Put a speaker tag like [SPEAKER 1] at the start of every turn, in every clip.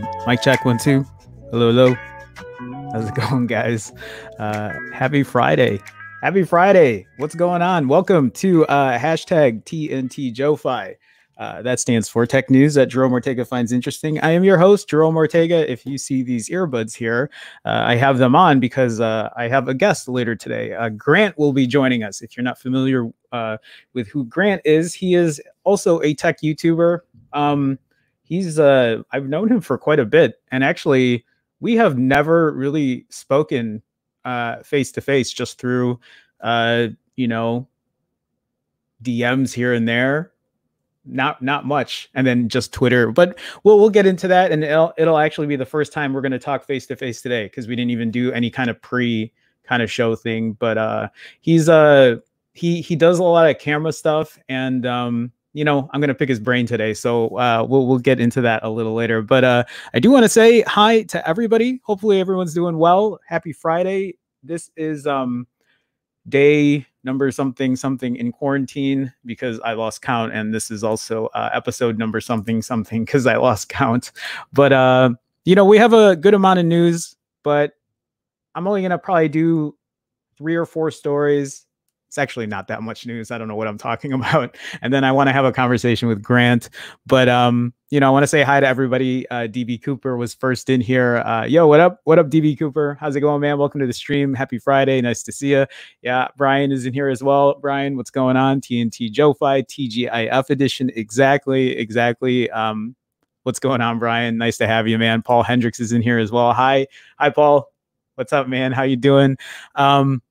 [SPEAKER 1] good. Mic check one, two. Hello, hello. How's it going, guys? Uh, happy Friday. Happy Friday. What's going on? Welcome to uh, hashtag TNT JoeFi. Uh, that stands for Tech News that Jerome Ortega finds interesting. I am your host, Jerome Ortega. If you see these earbuds here, uh, I have them on because uh, I have a guest later today. Uh, Grant will be joining us. If you're not familiar uh, with who Grant is, he is also a tech YouTuber. Um, he's uh, I've known him for quite a bit, and actually, we have never really spoken face to face, just through uh you know DMs here and there. Not not much. And then just twitter. But we'll we'll get into that and it'll it'll actually be the first time we're going to talk face to face today because we didn't even do any kind of pre kind of show thing. But uh he's uh he he does a lot of camera stuff and um you know i'm going to pick his brain today so uh we'll we'll get into that a little later. But uh i do want to say hi to everybody. Hopefully everyone's doing well. Happy friday. This is um day number something something in quarantine because I lost count, and this is also uh, episode number something something because I lost count. But uh, you know, we have a good amount of news, but I'm only gonna probably do three or four stories it's actually not that much news. I don't know what I'm talking about. And then I want to have a conversation with Grant. But um, you know, I want to say hi to everybody. Uh, DB Cooper was first in here. Uh, yo, what up? What up, DB Cooper? How's it going, man? Welcome to the stream. Happy Friday. Nice to see you. Yeah, Brian is in here as well. Brian, what's going on? TNT JoeFi, TGIF edition. Exactly, exactly. Um, what's going on, Brian? Nice to have you, man. Paul Hendricks is in here as well. Hi, hi, Paul. What's up, man? How you doing? Um,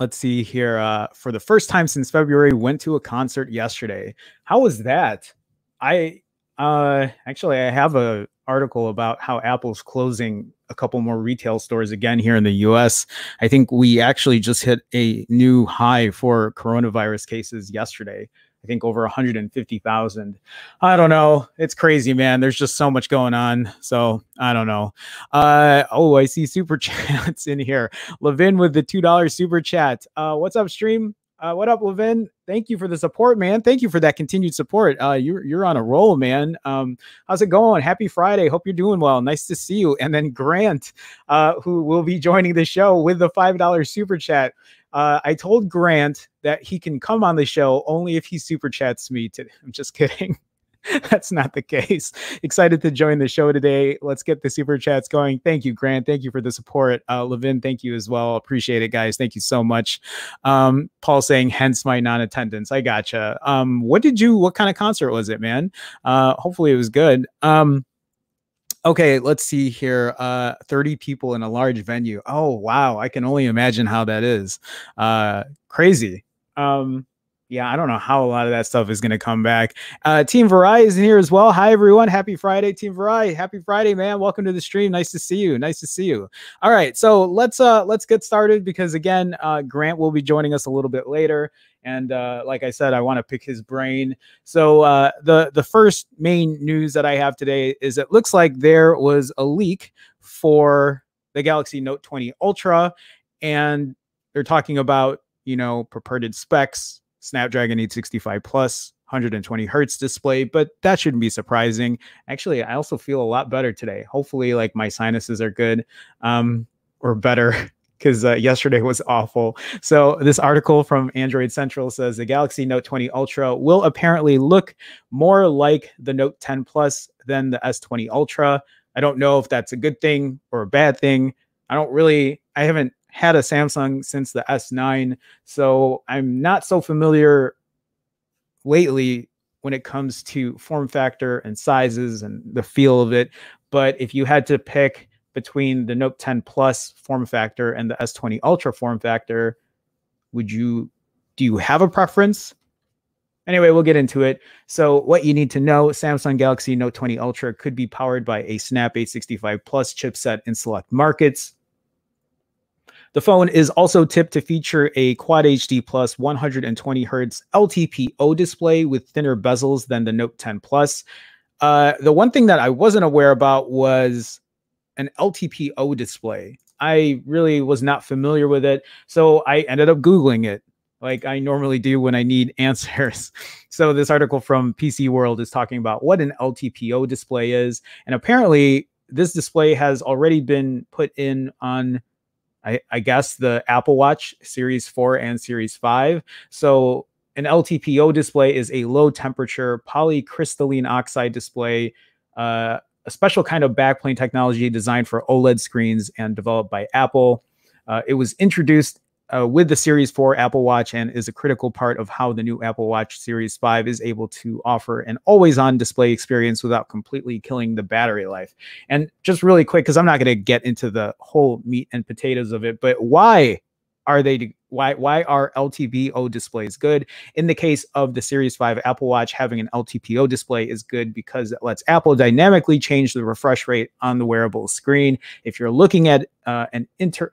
[SPEAKER 1] let's see here uh, for the first time since february went to a concert yesterday. How was that? I uh actually i have a article about how apple's closing a couple more retail stores again here in the us i think we actually just hit a new high for coronavirus cases yesterday I think over 150,000. I don't know. It's crazy, man. There's just so much going on. So I don't know. Uh, oh, I see super chats in here. Levin with the $2 super chat. Uh, what's up, stream? Uh, what up, Levin? Thank you for the support, man. Thank you for that continued support. Uh, you're you're on a roll, man. Um, how's it going? Happy Friday. Hope you're doing well. Nice to see you. And then Grant, uh, who will be joining the show with the five dollar super chat. Uh, I told Grant that he can come on the show only if he super chats me. To, I'm just kidding. That's not the case. Excited to join the show today. Let's get the super chats going. Thank you, Grant. Thank you for the support. Uh, Levin, thank you as well. Appreciate it, guys. Thank you so much. Um, Paul saying, hence my non attendance. I gotcha. Um, what did you, what kind of concert was it, man? Uh, hopefully it was good. Um, okay, let's see here. Uh, 30 people in a large venue. Oh, wow. I can only imagine how that is. Uh, crazy. Um, yeah, I don't know how a lot of that stuff is going to come back. Uh, Team Varai is in here as well. Hi, everyone. Happy Friday, Team Varai. Happy Friday, man. Welcome to the stream. Nice to see you. Nice to see you. All right, so let's uh let's get started because again, uh, Grant will be joining us a little bit later, and uh, like I said, I want to pick his brain. So uh, the the first main news that I have today is it looks like there was a leak for the Galaxy Note 20 Ultra, and they're talking about you know purported specs Snapdragon 865 plus 120 hertz display, but that shouldn't be surprising. Actually, I also feel a lot better today. Hopefully, like my sinuses are good um, or better because uh, yesterday was awful. So, this article from Android Central says the Galaxy Note 20 Ultra will apparently look more like the Note 10 Plus than the S20 Ultra. I don't know if that's a good thing or a bad thing. I don't really, I haven't had a Samsung since the S9, so I'm not so familiar lately when it comes to form factor and sizes and the feel of it. But if you had to pick between the Note 10 Plus form factor and the S20 Ultra form factor, would you do you have a preference? Anyway, we'll get into it. So, what you need to know Samsung Galaxy Note 20 Ultra could be powered by a Snap 865 Plus chipset in select markets. The phone is also tipped to feature a Quad HD Plus 120 Hz LTPO display with thinner bezels than the Note 10 Plus. Uh, the one thing that I wasn't aware about was an LTPO display. I really was not familiar with it, so I ended up Googling it like I normally do when I need answers. So this article from PC World is talking about what an LTPO display is, and apparently this display has already been put in on I, guess the Apple Watch Series 4 and Series 5. So an LTPO display is a low temperature polycrystalline oxide display, uh, a special kind of backplane technology designed for OLED screens and developed by Apple. Uh, it was introduced uh, with the Series 4 Apple Watch and is a critical part of how the new Apple Watch Series 5 is able to offer an always on display experience without completely killing the battery life. And just really quick, because I'm not going to get into the whole meat and potatoes of it, but why are they why why are LTPO displays good? In the case of the Series 5 Apple Watch, having an LTPO display is good because it lets Apple dynamically change the refresh rate on the wearable screen. If you're looking at uh, an inter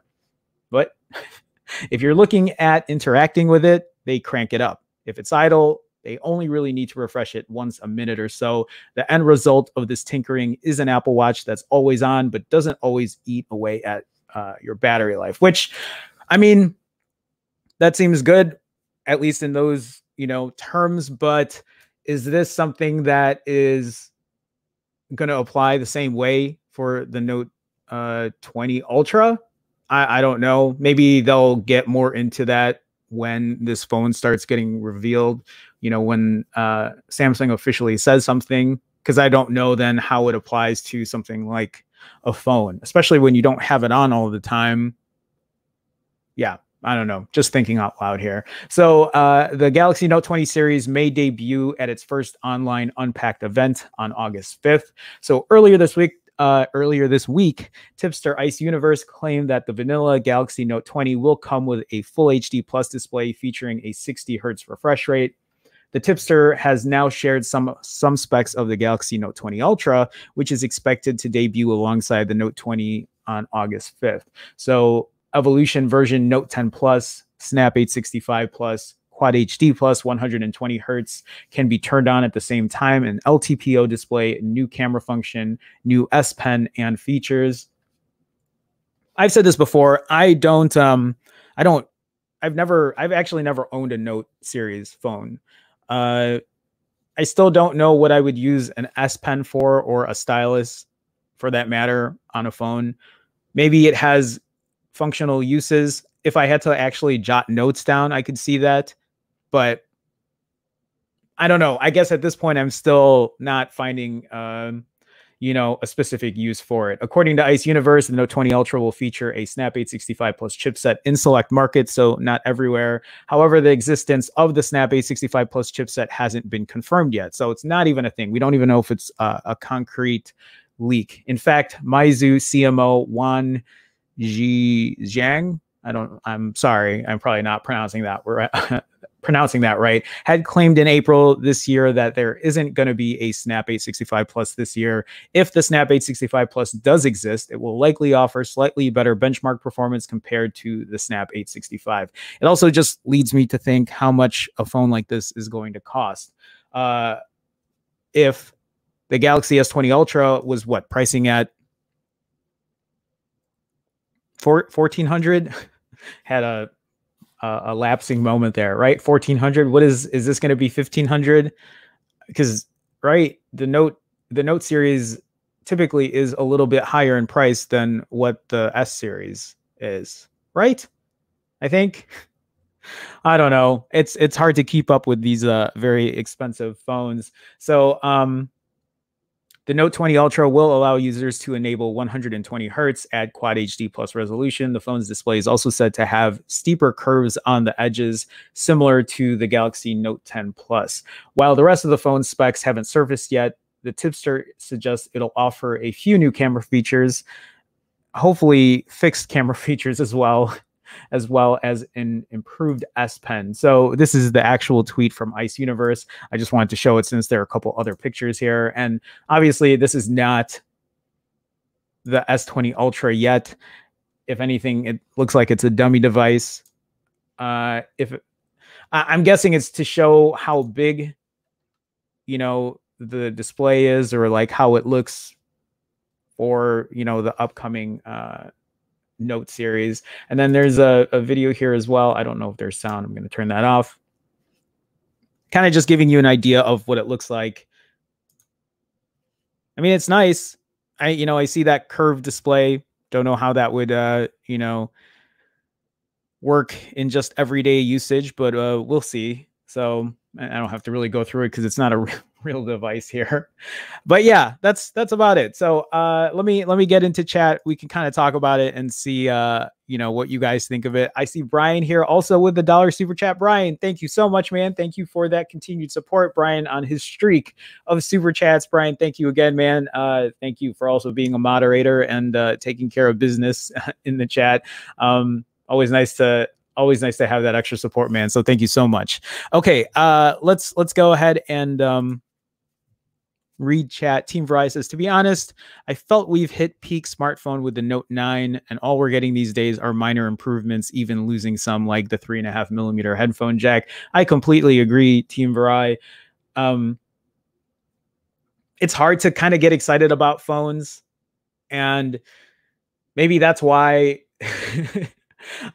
[SPEAKER 1] but if you're looking at interacting with it, they crank it up. If it's idle, they only really need to refresh it once a minute or so. The end result of this tinkering is an Apple Watch that's always on, but doesn't always eat away at uh, your battery life, which, I mean, that seems good, at least in those, you know, terms. But is this something that is going to apply the same way for the Note uh, 20 Ultra? I, I don't know. Maybe they'll get more into that when this phone starts getting revealed. You know, when uh, Samsung officially says something, because I don't know then how it applies to something like a phone, especially when you don't have it on all the time. Yeah, I don't know, just thinking out loud here. So, uh, the Galaxy Note 20 series may debut at its first online unpacked event on August 5th. So, earlier this week, uh, earlier this week, tipster Ice Universe claimed that the vanilla Galaxy Note 20 will come with a full HD plus display featuring a 60 hertz refresh rate. The tipster has now shared some some specs of the Galaxy Note 20 Ultra, which is expected to debut alongside the Note 20 on August 5th. So, Evolution version Note 10 Plus, Snap 865 Plus, Quad HD plus 120 hertz can be turned on at the same time. An LTPO display, new camera function, new S Pen, and features. I've said this before. I don't. Um, I don't. I've never. I've actually never owned a Note series phone. Uh, I still don't know what I would use an S Pen for or a stylus, for that matter, on a phone. Maybe it has functional uses. If I had to actually jot notes down, I could see that. But I don't know. I guess at this point, I'm still not finding, um, you know, a specific use for it. According to Ice Universe, the Note 20 Ultra will feature a Snap 865 Plus chipset in select markets, so not everywhere. However, the existence of the Snap 865 Plus chipset hasn't been confirmed yet, so it's not even a thing. We don't even know if it's uh, a concrete leak. In fact, Meizu CMO Wan Ji I don't, I'm sorry, I'm probably not pronouncing that pronouncing that right, had claimed in April this year that there isn't going to be a Snap 865 Plus this year. If the Snap 865 Plus does exist, it will likely offer slightly better benchmark performance compared to the Snap 865. It also just leads me to think how much a phone like this is going to cost. Uh, if the Galaxy S20 Ultra was what pricing at four, 1400 had a a, a lapsing moment there, right? 1400. What is is this going to be 1500? Because right, the note the note series typically is a little bit higher in price than what the S series is, right? I think. I don't know. It's it's hard to keep up with these uh very expensive phones. So um the Note 20 Ultra will allow users to enable 120 hertz at Quad HD plus resolution. The phone's display is also said to have steeper curves on the edges, similar to the Galaxy Note 10 Plus. While the rest of the phone's specs haven't surfaced yet, the tipster suggests it'll offer a few new camera features, hopefully fixed camera features as well, as well as an improved S Pen. So this is the actual tweet from Ice Universe. I just wanted to show it since there are a couple other pictures here. And obviously this is not the S20 Ultra yet. If anything, it looks like it's a dummy device. Uh, if I'm guessing it's to show how big, you know, the display is or like how it looks for, you know, the upcoming uh, note series. And then there's a, a video here as well. I don't know if there's sound. I'm going to turn that off. Kind of just giving you an idea of what it looks like. I mean, it's nice. I, you know, I see that curved display. Don't know how that would, uh, you know, work in just everyday usage, but uh, we'll see. So I don't have to really go through it because it's not a real device here. But yeah, that's that's about it. So uh, let me let me get into chat. We can kind of talk about it and see uh, you know what you guys think of it. I see Brian here also with the dollar super chat. Brian, thank you so much, man. Thank you for that continued support, Brian, on his streak of super chats. Brian, thank you again, man. Uh, thank you for also being a moderator and uh, taking care of business in the chat. Um, always nice to always nice to have that extra support, man. So thank you so much. Okay, uh, let's let's go ahead and um, read chat. Team Verizon says, to be honest, I felt we've hit peak smartphone with the Note 9, and all we're getting these days are minor improvements, even losing some like the three and a half millimeter headphone jack. I completely agree, Team Verizon. Um, it's hard to kind of get excited about phones, and maybe that's why.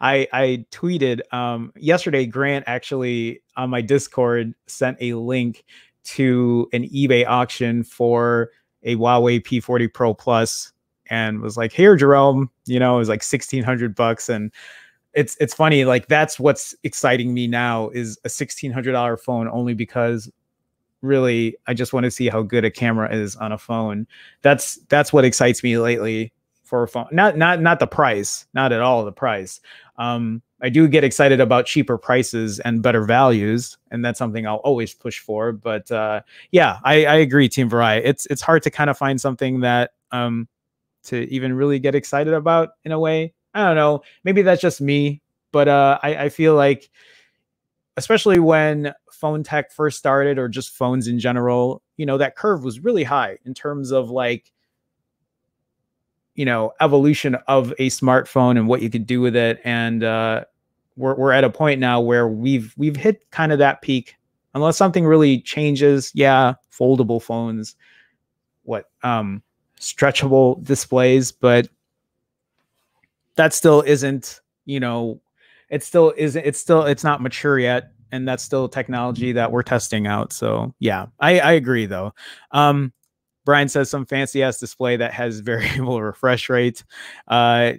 [SPEAKER 1] I I tweeted um, yesterday. Grant actually on my Discord sent a link to an eBay auction for a Huawei P40 Pro Plus and was like, "Here, Jerome, you know, it was like sixteen hundred bucks." And it's it's funny, like that's what's exciting me now is a sixteen hundred dollar phone, only because really I just want to see how good a camera is on a phone. That's that's what excites me lately for a phone. Not not not the price, not at all the price. Um, I do get excited about cheaper prices and better values, and that's something I'll always push for. But uh, yeah, I, I agree, Team Variety. It's it's hard to kind of find something that um, to even really get excited about in a way. I don't know. Maybe that's just me, but uh, I, I feel like, especially when phone tech first started, or just phones in general, you know, that curve was really high in terms of like you know evolution of a smartphone and what you could do with it. And uh, we're, we're at a point now where we've we've hit kind of that peak. Unless something really changes yeah foldable phones what um stretchable displays but that still isn't you know it still isn't it's still it's not mature yet. And that's still technology that we're testing out. So yeah i i agree though. Um Brian says some fancy ass display that has variable refresh rate. Uh,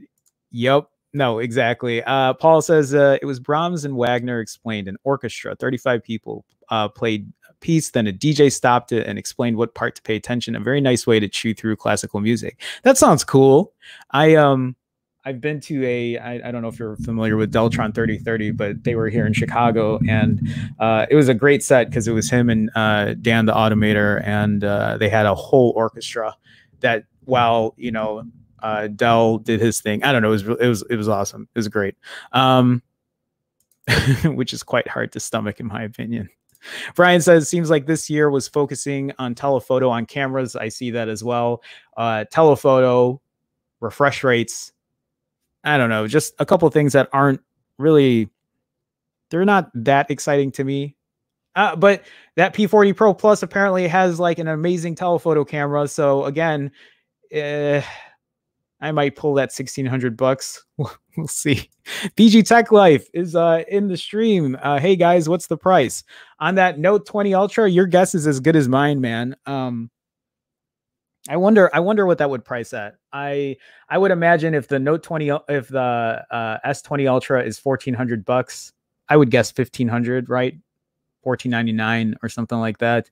[SPEAKER 1] yep. no, exactly. Uh, Paul says uh, it was Brahms and Wagner explained an orchestra, 35 people uh, played a piece, then a DJ stopped it and explained what part to pay attention. A very nice way to chew through classical music. That sounds cool. I um I've been to a I, I don't know if you're familiar with Deltron 3030, but they were here in Chicago and uh, it was a great set because it was him and uh, Dan the Automator and uh, they had a whole orchestra that while you know uh, Del did his thing. I don't know. It was it was it was awesome. It was great. Um, which is quite hard to stomach in my opinion. Brian says it seems like this year was focusing on telephoto on cameras. I see that as well. Uh, telephoto, refresh rates, I don't know, just a couple things that aren't really they're not that exciting to me. Uh, but that P40 Pro Plus apparently has like an amazing telephoto camera. So again, uh, I might pull that 1600 bucks. we'll see. PG Tech Life is uh, in the stream. Uh, hey guys, what's the price on that Note 20 Ultra? Your guess is as good as mine, man. Um, I wonder. I wonder what that would price at. I I would imagine if the Note 20, if the uh, S20 Ultra is fourteen hundred bucks, I would guess fifteen hundred, right? Fourteen ninety nine or something like that.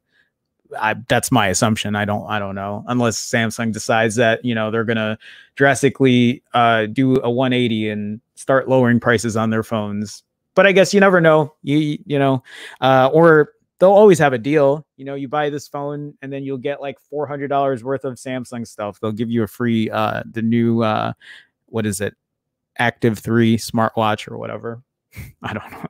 [SPEAKER 1] I, that's my assumption. I don't. I don't know unless Samsung decides that you know they're gonna drastically uh, do a 180 and start lowering prices on their phones. But I guess you never know. You you know, uh, or they'll always have a deal. You know, you buy this phone and then you'll get like four hundred dollars worth of Samsung stuff. They'll give you a free uh the new uh what is it? Active 3 smartwatch or whatever. I don't know.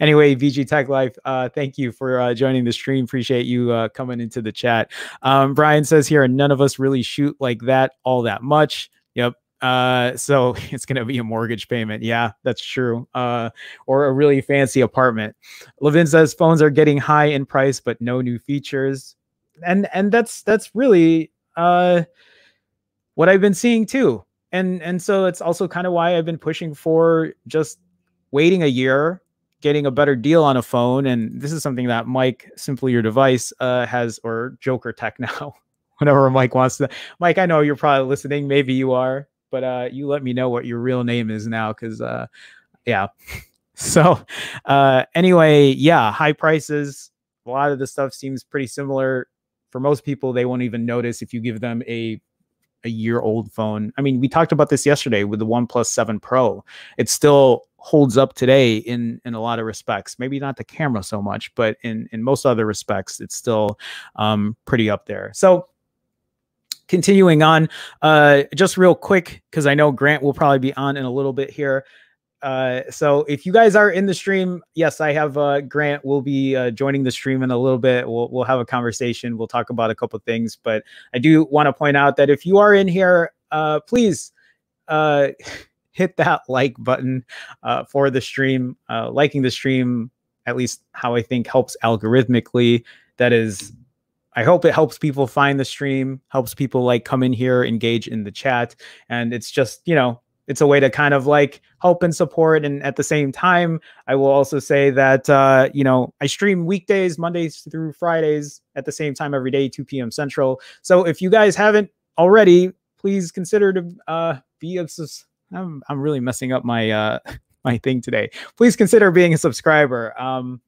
[SPEAKER 1] Anyway, VG Tech Life, uh, thank you for uh, joining the stream. Appreciate you uh, coming into the chat. Um, Brian says here, and none of us really shoot like that all that much. Yep, uh, so it's going to be a mortgage payment. Yeah, that's true. Uh, or a really fancy apartment. Levin says phones are getting high in price, but no new features. And, and that's, that's really, uh, what I've been seeing too. And, and so it's also kind of why I've been pushing for just waiting a year, getting a better deal on a phone. And this is something that Mike, simply your device, uh, has, or Joker Tech now, whenever Mike wants to. Mike, I know you're probably listening. Maybe you are but uh, you let me know what your real name is now because uh, yeah. so uh, anyway, yeah, high prices. A lot of the stuff seems pretty similar. For most people, they won't even notice if you give them a a year old phone. I mean, we talked about this yesterday with the OnePlus 7 Pro. It still holds up today in in a lot of respects. Maybe not the camera so much, but in in most other respects, it's still um, pretty up there. So continuing on, uh, just real quick, because I know Grant will probably be on in a little bit here. Uh, so if you guys are in the stream, yes, I have uh, Grant will be uh, joining the stream in a little bit. We'll we'll have a conversation. We'll talk about a couple things, but I do want to point out that if you are in here, uh, please uh, hit that like button uh, for the stream. Liking the stream, at least how I think helps algorithmically. That is I hope it helps people find the stream, helps people like come in here, engage in the chat. And it's just, you know, it's a way to kind of like help and support. And at the same time, I will also say that, uh, you know, I stream weekdays, Mondays through Fridays at the same time every day, 2 p.m. Central. So if you guys haven't already, please consider to uh, be a. I'm, I'm really messing up my uh, my thing today. Please consider being a subscriber. Um,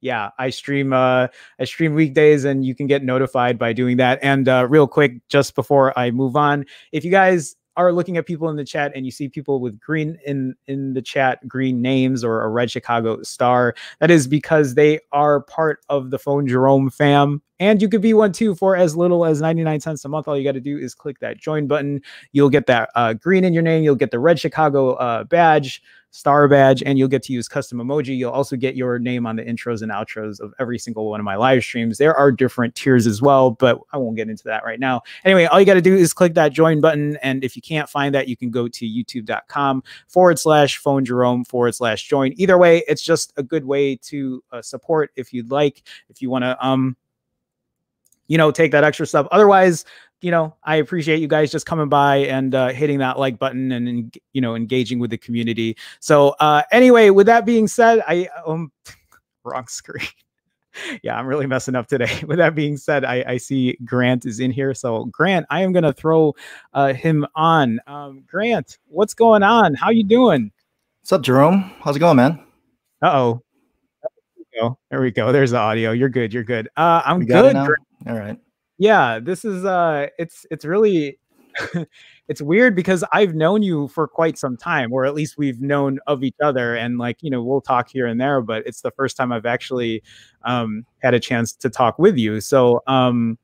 [SPEAKER 1] yeah, I stream uh I stream weekdays and you can get notified by doing that. And uh real quick, just before I move on, if you guys are looking at people in the chat and you see people with green in in the chat green names or a red chicago star that is because they are part of the phone jerome fam. And you could be one too for as little as 99 cents a month all you got to do is click that join button. You'll get that uh, green in your name you'll get the red chicago uh, badge star badge and you'll get to use custom emoji. You'll also get your name on the intros and outros of every single one of my live streams. There are different tiers as well, but I won't get into that right now. Anyway, all you got to do is click that join button. And if you can't find that, you can go to youtube.com forward slash phone Jerome forward slash join. Either way, it's just a good way to uh, support if you'd like, if you want to, um, you know, take that extra stuff. Otherwise, you know, I appreciate you guys just coming by and uh, hitting that like button and, you know, engaging with the community. So uh, anyway, with that being said, I um wrong screen. yeah, I'm really messing up today. With that being said, I, I see Grant is in here. So Grant, I am gonna throw uh, him on. Um, Grant, what's going on? How you doing?
[SPEAKER 2] What's up, Jerome? How's it going, man?
[SPEAKER 1] Uh oh. There we go. There's the audio. You're good. You're good. Uh, I'm good.
[SPEAKER 2] All right.
[SPEAKER 1] Yeah, this is uh, it's it's really it's weird because I've known you for quite some time, or at least we've known of each other, and like you know we'll talk here and there, but it's the first time I've actually um, had a chance to talk with you. So, um,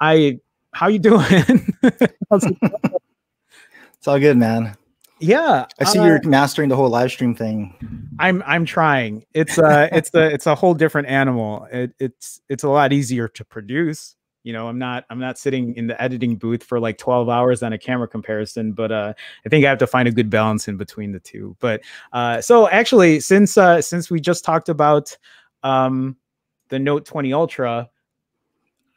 [SPEAKER 1] I how you doing?
[SPEAKER 2] it's all good, man.
[SPEAKER 1] Yeah,
[SPEAKER 2] I see uh, you're mastering the whole live stream thing.
[SPEAKER 1] I'm I'm trying. It's uh it's a it's a whole different animal. It, it's it's a lot easier to produce you know i'm not i'm not sitting in the editing booth for like 12 hours on a camera comparison but uh i think i have to find a good balance in between the two. But uh so actually since uh since we just talked about um the note 20 ultra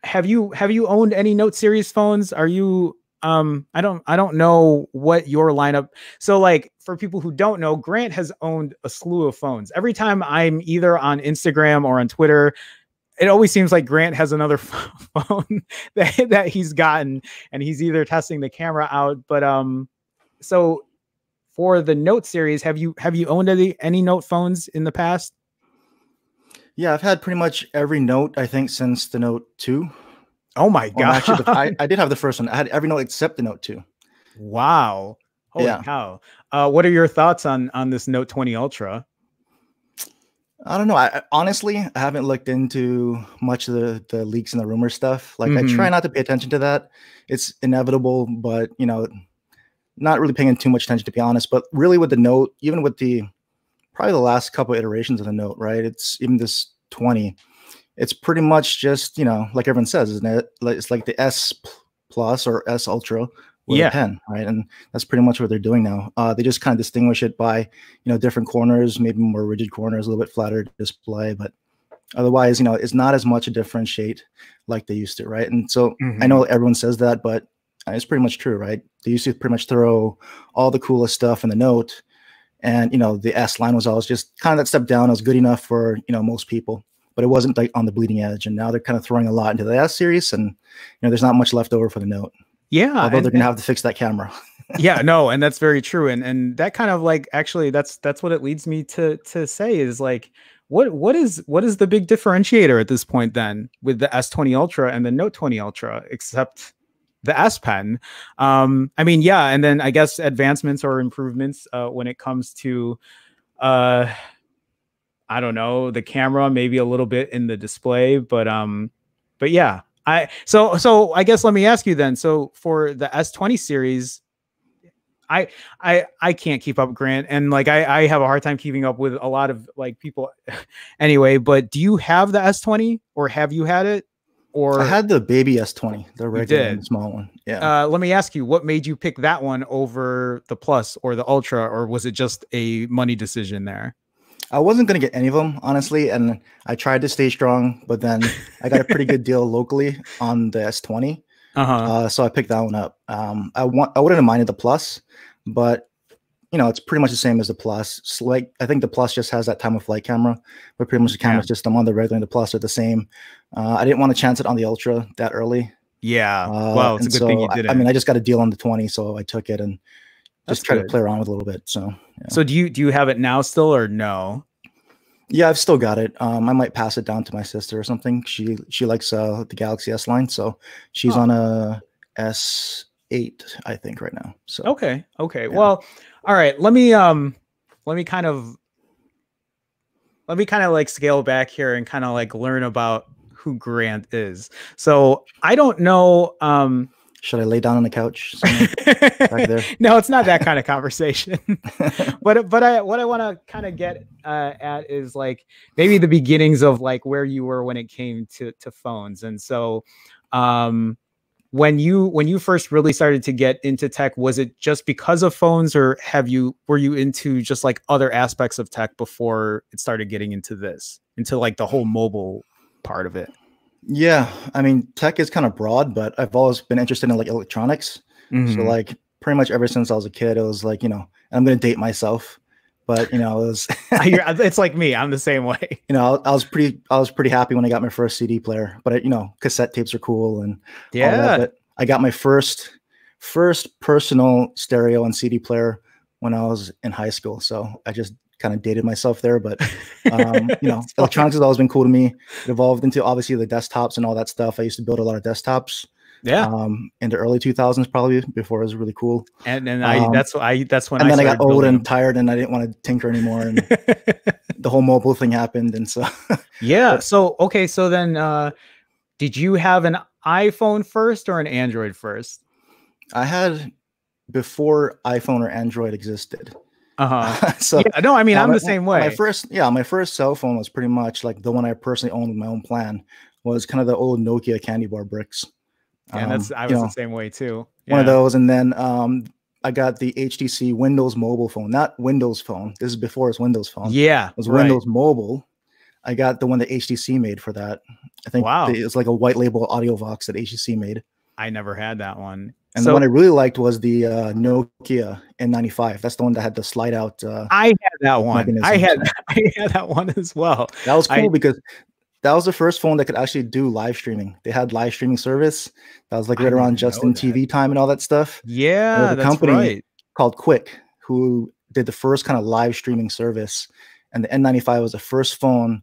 [SPEAKER 1] have you have you owned any note series phones? Are you um i don't i don't know what your lineup so like for people who don't know grant has owned a slew of phones. Every time i'm either on instagram or on twitter it always seems like Grant has another phone that, that he's gotten and he's either testing the camera out. But um, so for the Note series, have you have you owned any any Note phones in the past?
[SPEAKER 2] Yeah, I've had pretty much every Note I think since the Note two.
[SPEAKER 1] Oh my god! Well,
[SPEAKER 2] actually, the, I, I did have the first one. I had every Note except the Note two.
[SPEAKER 1] Wow! Holy yeah. cow! Uh, what are your thoughts on on this Note twenty Ultra?
[SPEAKER 2] I don't know. I honestly I haven't looked into much of the the leaks and the rumor stuff. Like mm-hmm. I try mm-hmm. not to pay attention to that. It's inevitable, but you know, not really paying too much attention to be honest. But really, with the note, even with the probably the last couple iterations of the note, right? It's even this twenty. It's pretty much just you know, like everyone says, isn't it? It's like the S plus or S Ultra with yeah. a pen, right? And that's pretty much what they're doing now. Uh, they just kind of distinguish it by, you know, different corners, maybe more rigid corners, a little bit flatter display, but otherwise, you know, it's not as much a differentiate like they used to, right? And so mm-hmm. I know everyone says that, but it's pretty much true, right? They used to pretty much throw all the coolest stuff in the note, and you know, the S line was always just kind of that step down. It was good enough for you know most people, but it wasn't like on the bleeding edge. And now they're kind of throwing a lot into the S series, and you know, there's not much left over for the note.
[SPEAKER 1] Yeah.
[SPEAKER 2] Although and, they're gonna have to fix that camera.
[SPEAKER 1] yeah, no, and that's very true. And and that kind of like actually that's that's what it leads me to to say is like what what is what is the big differentiator at this point then with the S20 Ultra and the Note 20 Ultra, except the S Pen? Um, I mean, yeah, and then I guess advancements or improvements uh, when it comes to uh I don't know, the camera, maybe a little bit in the display, but um, but yeah, I so so I guess let me ask you then. So for the S20 series, I I I can't keep up Grant and like I I have a hard time keeping up with a lot of like people anyway, but do you have the S20 or have you had it? Or
[SPEAKER 2] I had the baby S20, the regular small one. Yeah.
[SPEAKER 1] Uh, let me ask you, what made you pick that one over the Plus or the Ultra, or was it just a money decision there?
[SPEAKER 2] I wasn't going to get any of them, honestly. And I tried to stay strong, but then I got a pretty good deal locally on the S20. Uh-huh. Uh, so I picked that one up. Um, I want, I wouldn't have minded the plus, but you know, it's pretty much the same as the plus. Like I think the plus just has that time of flight camera, but pretty much the camera yeah. system on the regular and the plus are the same. Uh, I didn't want to chance it on the ultra that early.
[SPEAKER 1] Yeah. Uh, well, it's a good so thing you did
[SPEAKER 2] I, I, mean, I just got a deal on the 20, so I took it and just try to play around with a little bit. So,
[SPEAKER 1] yeah. so do you do you have it now still or no?
[SPEAKER 2] Yeah, I've still got it. Um, I might pass it down to my sister or something. She she likes uh the Galaxy S line, so she's oh. on a S eight, I think, right now. So
[SPEAKER 1] okay, okay. Yeah. Well, all right. Let me um, let me kind of let me kind of like scale back here and kind of like learn about who Grant is. So I don't know um
[SPEAKER 2] should I lay down on the couch?
[SPEAKER 1] no, it's not that kind of conversation. but but I what I want to kind of get uh, at is like maybe the beginnings of like where you were when it came to to phones. And so um when you when you first really started to get into tech was it just because of phones or have you were you into just like other aspects of tech before it started getting into this into like the whole mobile part of it
[SPEAKER 2] yeah, I mean, tech is kind of broad, but I've always been interested in like electronics. Mm-hmm. So like pretty much ever since I was a kid, it was like you know, I'm gonna date myself. but you know, it was
[SPEAKER 1] it's like me. I'm the same way.
[SPEAKER 2] You know, I was pretty I was pretty happy when I got my first CD player. But you know, cassette tapes are cool and
[SPEAKER 1] yeah.
[SPEAKER 2] But I got my first first personal stereo and CD player when I was in high school. So I just kind of dated myself there, but um, you know, electronics has always been cool to me. It evolved into obviously the desktops and all that stuff. I used to build a lot of desktops.
[SPEAKER 1] Yeah.
[SPEAKER 2] Um, in the early 2000s, probably before it was really cool.
[SPEAKER 1] And and I um, that's I that's when
[SPEAKER 2] and
[SPEAKER 1] I
[SPEAKER 2] then I got old and tired and I didn't want to tinker anymore. And the whole mobile thing happened. And so
[SPEAKER 1] yeah. But, so okay. So then uh did you have an iPhone first or an Android first?
[SPEAKER 2] I had before iPhone or Android existed.
[SPEAKER 1] Uh-huh. so yeah, no, I mean, I'm
[SPEAKER 2] my,
[SPEAKER 1] the same way.
[SPEAKER 2] My first, yeah, my first cell phone was pretty much like the one I personally owned with my own plan. Was kind of the old Nokia candy bar bricks.
[SPEAKER 1] Yeah, um, that's I was know, the same way too.
[SPEAKER 2] Yeah. One of those, and then um, I got the HTC Windows Mobile phone, not Windows Phone. This is before it's Windows Phone.
[SPEAKER 1] Yeah,
[SPEAKER 2] it was right. Windows Mobile. I got the one that HTC made for that. I think wow. it's like a white label Audiovox that HTC made.
[SPEAKER 1] I never had that one.
[SPEAKER 2] And so, the one I really liked was the uh, Nokia N95. That's the one that had the slide out. Uh,
[SPEAKER 1] I had that one. I had I had that one as well.
[SPEAKER 2] That was cool I, because that was the first phone that could actually do live streaming. They had live streaming service. That was like right around Justin TV time and all that stuff.
[SPEAKER 1] Yeah,
[SPEAKER 2] a company right. called Qik who did the first kind of live streaming service, and the N95 was the first phone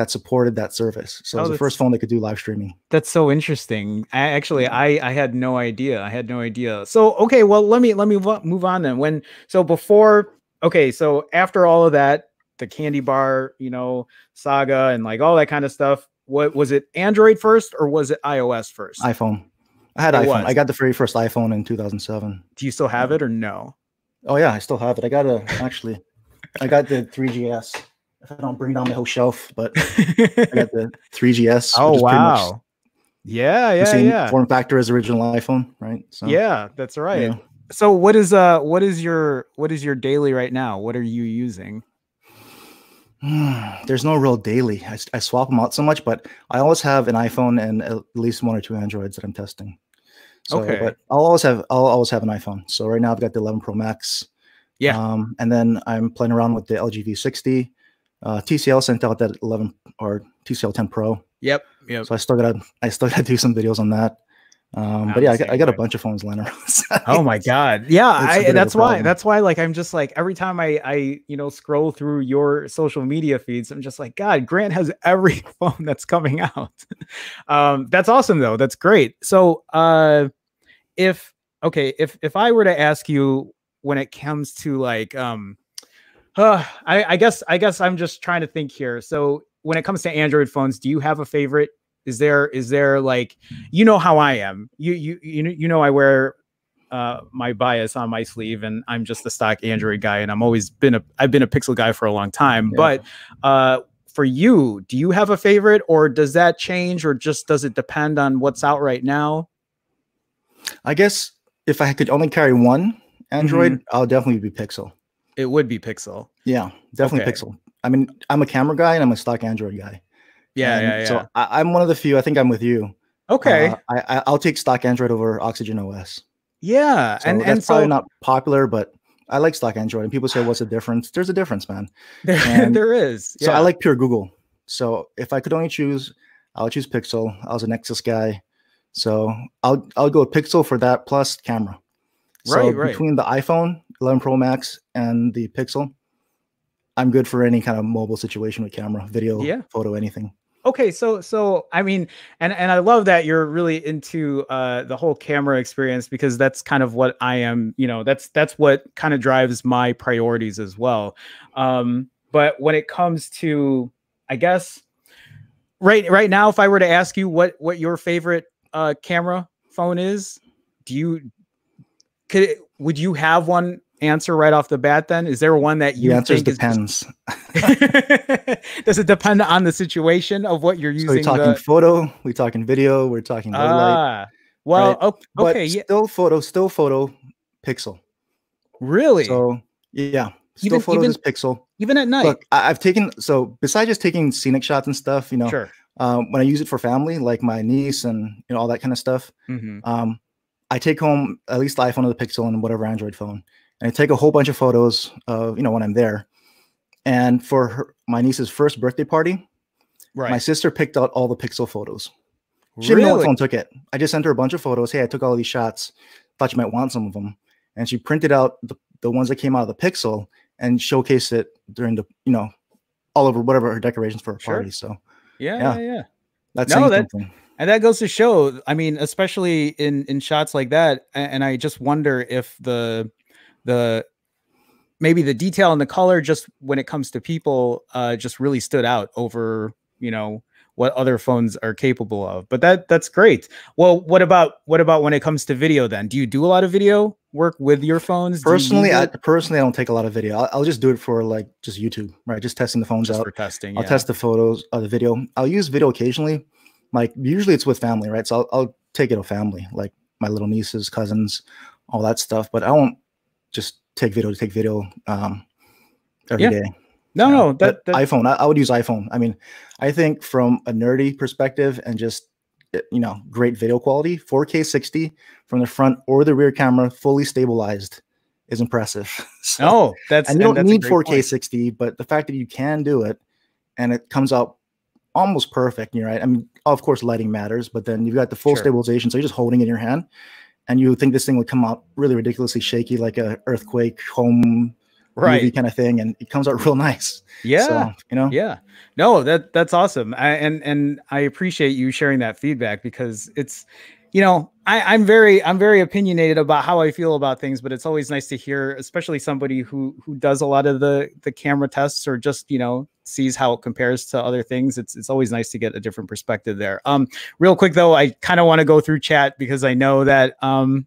[SPEAKER 2] that supported that service. So oh, it was the first phone that could do live streaming.
[SPEAKER 1] That's so interesting. I actually I I had no idea. I had no idea. So okay, well let me let me move on then. When so before okay, so after all of that, the candy bar, you know, saga and like all that kind of stuff, what was it Android first or was it iOS first?
[SPEAKER 2] iPhone. I had it iPhone. Was. I got the very first iPhone in 2007.
[SPEAKER 1] Do you still have it or no?
[SPEAKER 2] Oh yeah, I still have it. I got a actually I got the 3GS if I don't bring down the whole shelf, but I got the 3GS.
[SPEAKER 1] Oh wow. Yeah, yeah, yeah.
[SPEAKER 2] Form factor as original iPhone, right?
[SPEAKER 1] So, yeah, that's right. So what is uh what is your what is your daily right now? What are you using?
[SPEAKER 2] There's no real daily. I, I swap them out so much, but I always have an iPhone and at least one or two Androids that I'm testing. So, okay. But I'll always have I'll always have an iPhone. So right now I've got the 11 Pro Max.
[SPEAKER 1] Yeah.
[SPEAKER 2] Um, and then I'm playing around with the LG V60. Uh, TCL sent out that 11 or TCL 10 Pro.
[SPEAKER 1] Yep. Yep.
[SPEAKER 2] So I still gotta I still gotta do some videos on that. Um, but yeah, I got, I got, a bunch of phones lying around.
[SPEAKER 1] oh my god, yeah, I, that's why. That's why, like, I'm just like every time I, I, you know, scroll through your social media feeds, I'm just like, God, Grant has every phone that's coming out. um, that's awesome though. That's great. So, uh, if okay, if if I were to ask you when it comes to like, um, uh, I, I guess I guess I'm just trying to think here. So when it comes to Android phones, do you have a favorite? Is there is there like you know how I am? You you you know you know I wear uh, my bias on my sleeve, and I'm just a stock Android guy, and I'm always been a I've been a Pixel guy for a long time. Yeah. But uh, for you, do you have a favorite, or does that change, or just does it depend on what's out right now?
[SPEAKER 2] I guess if I could only carry one Android, mm-hmm. I'll definitely be Pixel.
[SPEAKER 1] It would be Pixel.
[SPEAKER 2] Yeah, definitely okay. Pixel. I mean, I'm a camera guy and I'm a stock Android guy.
[SPEAKER 1] Yeah, and yeah, yeah.
[SPEAKER 2] So I, am one of the few. I think I'm with you.
[SPEAKER 1] Okay.
[SPEAKER 2] Uh, I, I'll take stock Android over Oxygen OS.
[SPEAKER 1] Yeah,
[SPEAKER 2] so and that's and probably so, not popular, but I like stock Android. And people say, "What's the difference?" There's a difference, man.
[SPEAKER 1] There, there is.
[SPEAKER 2] Yeah. So I like pure Google. So if I could only choose, I'll choose Pixel. I was a Nexus guy, so I'll I'll go with Pixel for that plus camera. So right, right. between the iPhone 11 Pro Max and the Pixel, I'm good for any kind of mobile situation with camera, video, yeah. photo, anything.
[SPEAKER 1] Okay, so so I mean, and and I love that you're really into uh, the whole camera experience because that's kind of what I am. You know, that's that's what kind of drives my priorities as well. Um, but when it comes to, I guess, right right now, if I were to ask you what what your favorite uh, camera phone is, do you could it, would you have one answer right off the bat then? Is there one that you
[SPEAKER 2] the answer depends.
[SPEAKER 1] Does it depend on the situation of what you're using so
[SPEAKER 2] we're talking
[SPEAKER 1] the...
[SPEAKER 2] photo we're talking video we're talking low light
[SPEAKER 1] ah, well right? okay
[SPEAKER 2] but still photo still photo pixel.
[SPEAKER 1] Really?
[SPEAKER 2] So yeah still even, photos even, is pixel.
[SPEAKER 1] even at night?
[SPEAKER 2] Look I, have taken so besides just taking scenic shots and stuff you know
[SPEAKER 1] sure.
[SPEAKER 2] um, when i use it for family like my niece and you know all that kind of stuff mm-hmm. um, I take home at least the iPhone or the Pixel and whatever Android phone, and I take a whole bunch of photos of you know when I'm there. And for her, my niece's first birthday party,
[SPEAKER 1] Right.
[SPEAKER 2] my sister picked out all the pixel photos. She didn't know what phone took it. I just sent her a bunch of photos. Hey, I took all these shots. Thought you might want some of them. And she printed out the, the ones that came out of the pixel and showcased it during the, you know, all over whatever her decorations for her
[SPEAKER 1] Sure.
[SPEAKER 2] party. So
[SPEAKER 1] Yeah,
[SPEAKER 2] Yeah.
[SPEAKER 1] yeah, yeah.
[SPEAKER 2] that's
[SPEAKER 1] No, that-
[SPEAKER 2] something.
[SPEAKER 1] And that goes to show, I mean, especially in in shots like that, and I just wonder if the the maybe the detail and the color just when it comes to people uh just really stood out over, you know, what other phones are capable of. But that that's great. Well, what about what about when it comes to video then? Do you do a lot of video work with your phones? Do you
[SPEAKER 2] Personally, I personally I don't take a lot of video. I'll, I'll just do it for like just YouTube, right? Just testing the phones
[SPEAKER 1] just
[SPEAKER 2] out.
[SPEAKER 1] for testing.
[SPEAKER 2] I'll
[SPEAKER 1] yeah.
[SPEAKER 2] test the photos of the video. I'll use video occasionally. Like usually it's with family, right? So I'll, I'll take it to family, like my little nieces, cousins, all that stuff. But I won't just take video to take video um, every
[SPEAKER 1] Yeah.
[SPEAKER 2] day.
[SPEAKER 1] No,
[SPEAKER 2] Yeah,
[SPEAKER 1] no, that, that
[SPEAKER 2] iPhone. I, I would use iPhone. I mean, I think from a nerdy perspective and just uh, you know great video quality, 4K 60 from the front or the rear camera, fully stabilized, is impressive. So-
[SPEAKER 1] no, that's
[SPEAKER 2] and you don't
[SPEAKER 1] that's a
[SPEAKER 2] need 4K
[SPEAKER 1] point.
[SPEAKER 2] 60, but the fact that you can do it and it comes out almost perfect, you're right. I mean, of course, lighting matters, but then you've got the full
[SPEAKER 1] Sure.
[SPEAKER 2] stabilization, so you're just holding it in your hand, and you think this thing would come out really ridiculously shaky, like a earthquake home
[SPEAKER 1] right.
[SPEAKER 2] kind of thing, and it comes out real nice.
[SPEAKER 1] Yeah.
[SPEAKER 2] so, you know,
[SPEAKER 1] yeah no that that's awesome I, and and i appreciate you sharing that feedback because it's you know I, i'm very i'm very opinionated about how i feel about things but it's always nice to hear especially somebody who who does a lot of the the camera tests or just you know sees how it compares to other things it's it's always nice to get a different perspective there um real quick though i kind of want to go through chat because i know that um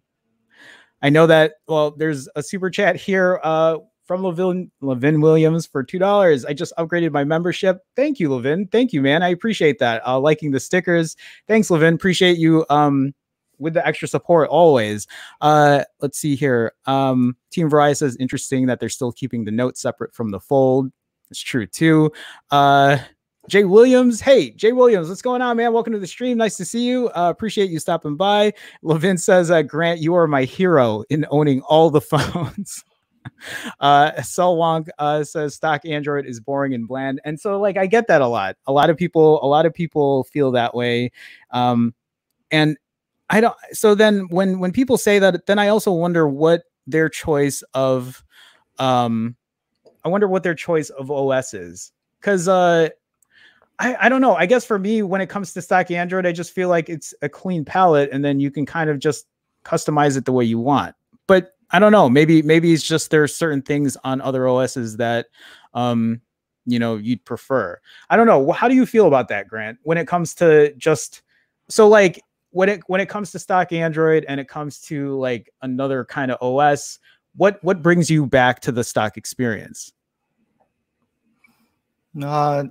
[SPEAKER 1] I know that. Well, there's a super chat here uh, from Levin Levin Williams for two dollars. I just upgraded my membership. Thank you, Levin. Thank you, man. I appreciate that. Uh, liking the stickers. Thanks, Levin. Appreciate you. Um, with the extra support always. Uh, let's see here. Um, Team Verizon says interesting that they're still keeping the note separate from the fold. It's true too. Uh, Jay Williams. Hey, Jay Williams, what's going on, man? Welcome to the stream. Nice to see you. Uh, appreciate you stopping by. Levin says, uh, Grant, you are my hero in owning all the phones. Uh Sel Wong uh says stock Android is boring and bland. And so like I get that a lot. A lot of people, a lot of people feel that way. Um and I don't so then when when people say that, then I also wonder what their choice of um I wonder what their choice of OS is. Cause uh I, I don't know. I guess for me, when it comes to stock Android, I just feel like it's a clean palette, and then you can kind of just customize it the way you want. But I don't know. Maybe maybe it's just there's certain things on other OSs that um you know you'd prefer. I don't know. How do you feel about that, Grant? When it comes to just so like when it when it comes to stock Android and it comes to like another kind of OS, what what brings you back to the stock experience?
[SPEAKER 2] uh,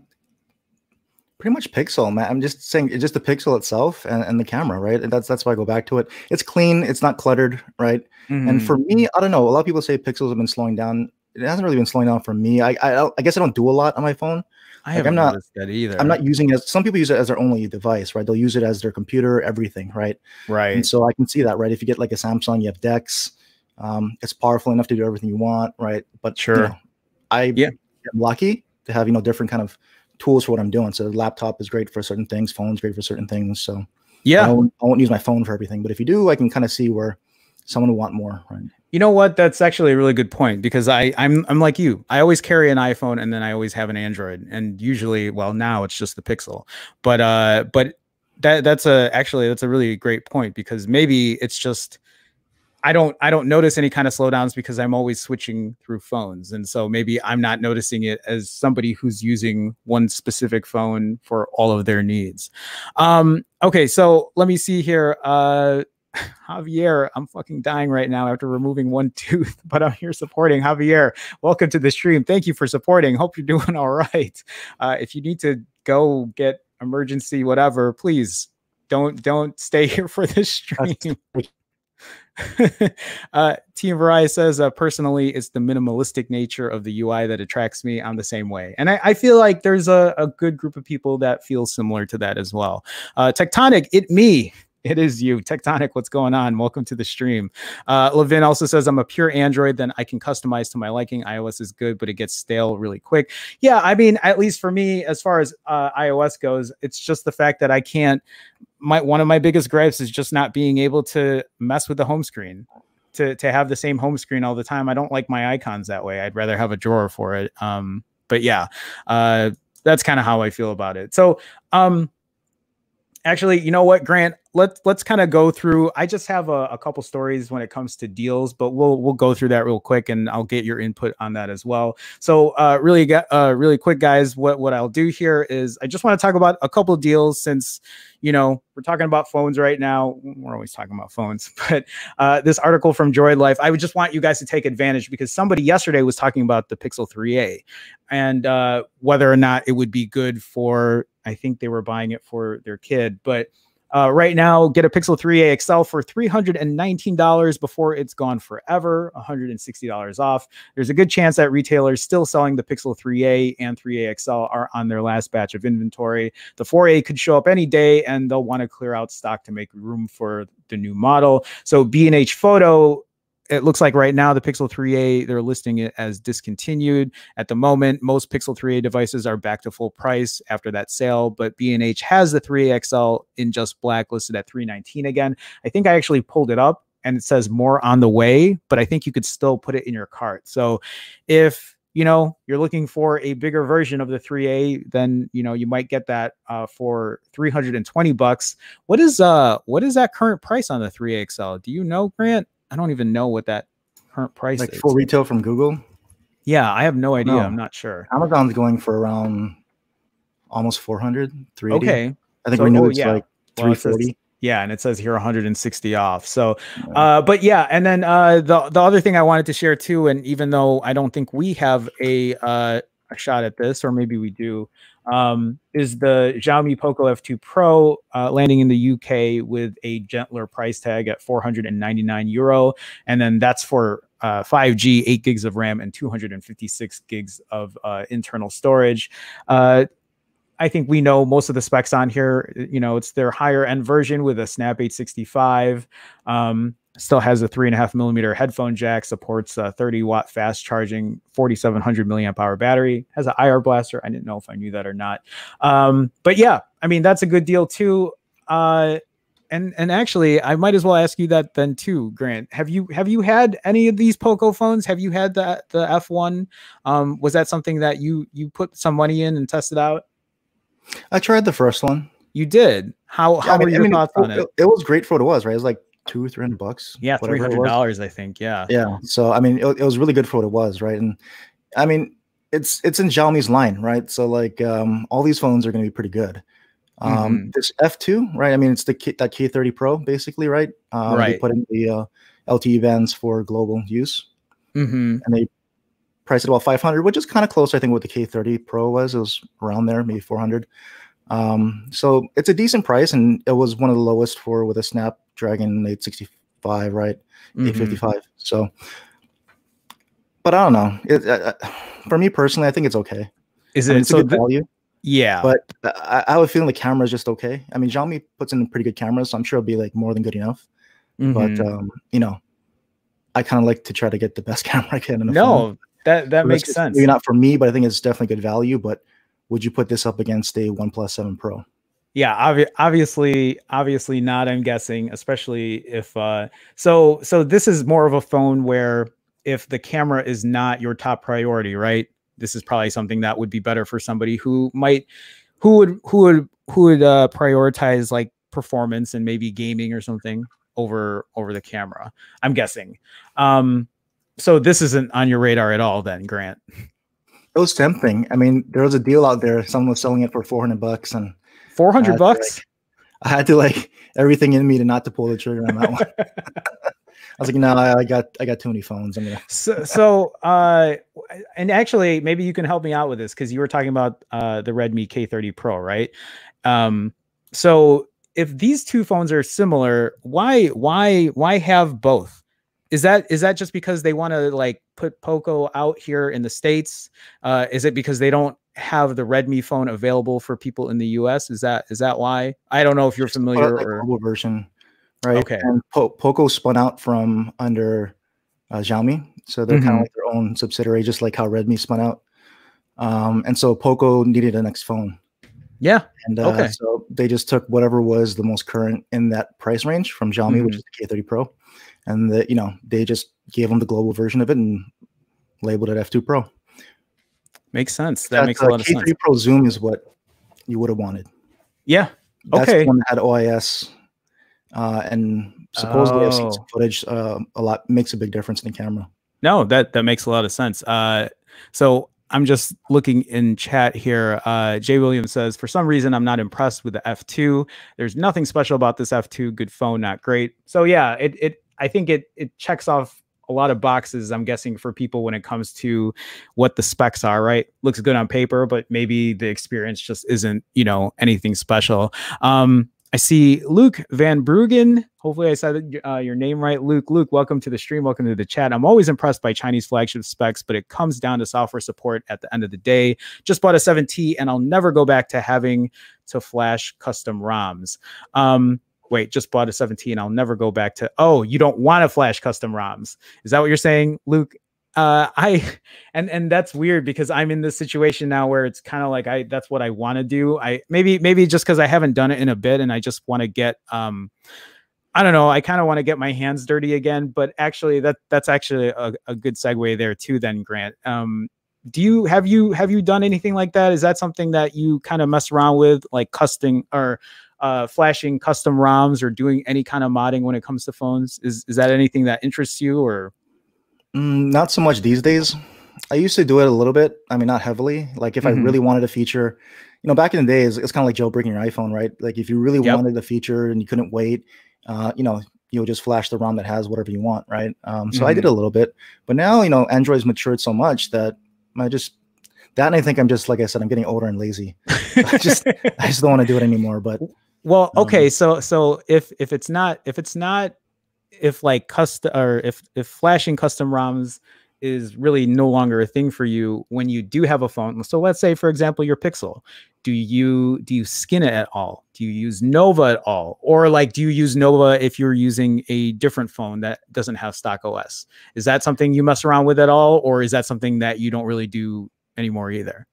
[SPEAKER 2] pretty much Pixel, man. I'm just saying, it's just the Pixel itself and, and the camera, right? And that's that's why I go back to it. It's clean, it's not cluttered, right?
[SPEAKER 1] Mm-hmm.
[SPEAKER 2] And for me, I don't know. A lot of people say Pixels have been slowing down. It hasn't really been slowing down for me. I I, I guess I don't do a lot on my phone.
[SPEAKER 1] I
[SPEAKER 2] like,
[SPEAKER 1] haven't
[SPEAKER 2] I'm not-
[SPEAKER 1] that either.
[SPEAKER 2] I'm not using it as some people use it as their only device, right? They'll use it as their computer, everything, right?
[SPEAKER 1] right.
[SPEAKER 2] And so I can see that, right? If you get like a Samsung, you have Dex. Um, it's powerful enough to do everything you want, right? But you
[SPEAKER 1] Sure.
[SPEAKER 2] know, I
[SPEAKER 1] Yeah.
[SPEAKER 2] am lucky to have you know different kind of tools for what I'm doing. So the laptop is great for certain things, phone's great for certain things. So I,
[SPEAKER 1] Yeah.
[SPEAKER 2] won't, I won't use my phone for everything. But if you do, I can kind of see where someone will want more, right?
[SPEAKER 1] You know what? That's actually a really good point because I I'm I'm like you. I always carry an iPhone and then I always have an Android and usually well now it's just the Pixel. But uh but that that's a actually that's a really great point because maybe it's just I don't I don't notice any kind of slowdowns because I'm always switching through phones and so maybe I'm not noticing it as somebody who's using one specific phone for all of their needs. Um okay, so let me see here uh Javier, I'm fucking dying right now after removing one tooth, but I'm here supporting Javier. Welcome to the stream. Thank you for supporting. Hope you're doing all right. Uh, if you need to go get emergency whatever, please don't don't stay here for this stream. uh, Team Verizon says, uh, personally, it's the minimalistic nature of the UI that attracts me. I'm the same way. And I, I feel like there's a, a good group of people that feel similar to that as well. Uh, Tectonic, it me. It is you, Tectonic. What's going on? Welcome to the stream. Uh, Levin also says, I'm a pure Android, then I can customize to my liking. iOS is good, but it gets stale really quick. Yeah, I mean, at least for me, as far as uh, iOS goes, it's just the fact that I can't. My one of my biggest gripes is just not being able to mess with the home screen. To, to have the same home screen all the time. I don't like my icons that way. I'd rather have a drawer for it. Um, but yeah, uh, that's kind of how I feel about it. So, um, actually, you know what, Grant? Let's let's kind of go through. I just have a, a, couple stories when it comes to deals, but we'll we'll go through that real quick, and I'll get your input on that as well. So, uh, really, uh, really quick, guys. What what I'll do here is I just want to talk about a couple of deals since you know we're talking about phones right now. We're always talking about phones, but uh, this article from Droid Life, I would just want you guys to take advantage because somebody yesterday was talking about the Pixel 3a and uh, whether or not it would be good for I think they were buying it for their kid. But uh, right now, get a Pixel 3a XL for $319 before it's gone forever, $160 off. There's a good chance that retailers still selling the Pixel 3a and 3a XL are on their last batch of inventory. The 4a could show up any day and they'll want to clear out stock to make room for the new model. So B&H Photo it looks like right now the Pixel 3a they're listing it as discontinued at the moment. Most Pixel 3a devices are back to full price after that sale, but B&H has the 3a XL in just black listed at 319 again. I think I actually pulled it up and it says more on the way, but I think you could still put it in your cart. So if you know you're looking for a bigger version of the 3a then you know you might get that uh, for 320 bucks what is uh what is that current price on the 3a xl do you know grant I don't even know what that current price is.
[SPEAKER 2] like
[SPEAKER 1] is.
[SPEAKER 2] full retail from Google.
[SPEAKER 1] Yeah, I have no idea. No. I'm not sure.
[SPEAKER 2] Amazon's going for around almost 400, 380.
[SPEAKER 1] Okay.
[SPEAKER 2] I think so, we know oh, it's yeah. like 340.
[SPEAKER 1] Well, yeah, and it says here 160 off. So, uh, but yeah, and then uh, the the other thing I wanted to share too, and even though I don't think we have a uh, a shot at this, or maybe we do, um, is the Xiaomi Poco F2 Pro uh, landing in the UK with a gentler price tag at 499 euro, and then that's for uh, 5G, 8 gigs of RAM, and 256 gigs of uh, internal storage. Uh, I think we know most of the specs on here. You know, it's their higher end version with a Snap 865. Um, still has a three and a half millimeter headphone jack, supports a 30 watt fast charging, 4700 milliamp hour battery, has an IR blaster. I didn't know if I knew that or not. Um, but yeah, I mean, that's a good deal too. Uh, and and actually, I might as well ask you that then too, Grant. Have you have you had any of these Poco phones? Have you had the the F1? Um, was that something that you you put some money in and tested out?
[SPEAKER 2] I tried the first one.
[SPEAKER 1] You did. How how I mean, were your I mean, thoughts
[SPEAKER 2] it,
[SPEAKER 1] on it?
[SPEAKER 2] It was great for what it was, right? It was like two, three hundred bucks.
[SPEAKER 1] Yeah, three hundred dollars, I think. Yeah.
[SPEAKER 2] Yeah. So I mean, it, it, was really good for what it was, right? And I mean, it's it's in Xiaomi's line, right? So like, um, all these phones are going to be pretty good. Um, mm-hmm. this F2, right? I mean, it's the K, that K30 Pro, basically, right? Um, right. They put in the uh, LTE bands for global use,
[SPEAKER 1] mm-hmm.
[SPEAKER 2] and they priced it about 500, which is kind of close, I think, what the K30 Pro was. It was around there, maybe 400. Um, so it's a decent price, and it was one of the lowest for with a Snapdragon 865, right? Mm-hmm. 855. So, but I don't know. It, uh, uh, for me personally, I think it's okay.
[SPEAKER 1] Is it
[SPEAKER 2] I mean,
[SPEAKER 1] so
[SPEAKER 2] good value?
[SPEAKER 1] Yeah,
[SPEAKER 2] but I, I have a feeling the camera is just okay. I mean, Xiaomi puts in pretty good cameras, so I'm sure it'll be like more than good enough. Mm-hmm. But um, you know, I kind of like to try to get the best camera I can. In a
[SPEAKER 1] no,
[SPEAKER 2] phone.
[SPEAKER 1] that that makes sense.
[SPEAKER 2] Maybe not for me, but I think it's definitely good value. But would you put this up against a OnePlus 7 Pro?
[SPEAKER 1] Yeah, obvi- obviously, obviously not. I'm guessing, especially if uh, so. So this is more of a phone where if the camera is not your top priority, right? This is probably something that would be better for somebody who might, who would, who would, who would uh, prioritize like performance and maybe gaming or something over over the camera. I'm guessing. Um, so this isn't on your radar at all, then, Grant.
[SPEAKER 2] It was tempting. I mean, there was a deal out there. Someone was selling it for 400 bucks and
[SPEAKER 1] 400 bucks.
[SPEAKER 2] like, I had to like everything in me to not to pull the trigger on that one. I was like, no, I got I got too many phones. I'm gonna.
[SPEAKER 1] so, so uh, and actually, maybe you can help me out with this because you were talking about uh the Redmi K30 Pro, right? Um, so if these two phones are similar, why why why have both? Is that is that just because they want to like put Poco out here in the states? Uh, is it because they don't have the Redmi phone available for people in the U.S.? Is that is that why? I don't know if you're familiar.
[SPEAKER 2] Or, global version, right? Okay. And po- Poco spun out from under uh, Xiaomi, so they're mm-hmm. kind of like their own subsidiary, just like how Redmi spun out. Um, and so Poco needed a next phone.
[SPEAKER 1] Yeah.
[SPEAKER 2] And uh, okay. so they just took whatever was the most current in that price range from Xiaomi, mm-hmm. which is the K30 Pro, and the, you know they just gave them the global version of it and labeled it F2 Pro.
[SPEAKER 1] Makes sense. That, that makes a lot of K3 sense. K3
[SPEAKER 2] Pro Zoom is what you would have wanted.
[SPEAKER 1] Yeah.
[SPEAKER 2] That's
[SPEAKER 1] okay.
[SPEAKER 2] the one that had OIS, uh, and supposedly oh. I've seen some footage. Uh, a lot makes a big difference in the camera.
[SPEAKER 1] No, that that makes a lot of sense. Uh, so I'm just looking in chat here. Uh, Jay Williams says, for some reason, I'm not impressed with the F2. There's nothing special about this F2. Good phone, not great. So yeah, it it I think it it checks off a lot of boxes. I'm guessing for people when it comes to what the specs are. Right, looks good on paper, but maybe the experience just isn't you know anything special. Um, I see Luke Van Bruggen. Hopefully, I said uh, your name right, Luke. Luke, welcome to the stream. Welcome to the chat. I'm always impressed by Chinese flagship specs, but it comes down to software support at the end of the day. Just bought a 7T, and I'll never go back to having to flash custom ROMs. Um, wait, just bought a 17. I'll never go back to. Oh, you don't want to flash custom ROMs? Is that what you're saying, Luke? uh i and and that's weird because i'm in this situation now where it's kind of like i that's what i want to do i maybe maybe just because i haven't done it in a bit and i just want to get um i don't know i kind of want to get my hands dirty again but actually that that's actually a, a good segue there too then grant um do you have you have you done anything like that is that something that you kind of mess around with like custom or uh, flashing custom ROMs or doing any kind of modding when it comes to phones? Is is that anything that interests you or?
[SPEAKER 2] Mm, not so much these days. I used to do it a little bit. I mean, not heavily. Like if mm-hmm. I really wanted a feature, you know, back in the days, it's kind of like jailbreaking your iPhone, right? Like if you really yep. wanted a feature and you couldn't wait, uh, you know, you'll just flash the ROM that has whatever you want, right? Um, so mm-hmm. I did mm-hmm. a little bit, but now you know, Android's matured so much that I just that and I think I'm just like I said, I'm getting older and lazy. I just I just don't want to do it anymore. But
[SPEAKER 1] well, okay, um, so so if if it's not if it's not if like custom or if if flashing custom ROMs is really no longer a thing for you when you do have a phone. So let's say, for example, your Pixel. Do you do you skin it at all? Do you use Nova at all? Or like do you use Nova if you're using a different phone that doesn't have stock OS? Is that something you mess around with at all? Or is that something that you don't really do anymore either?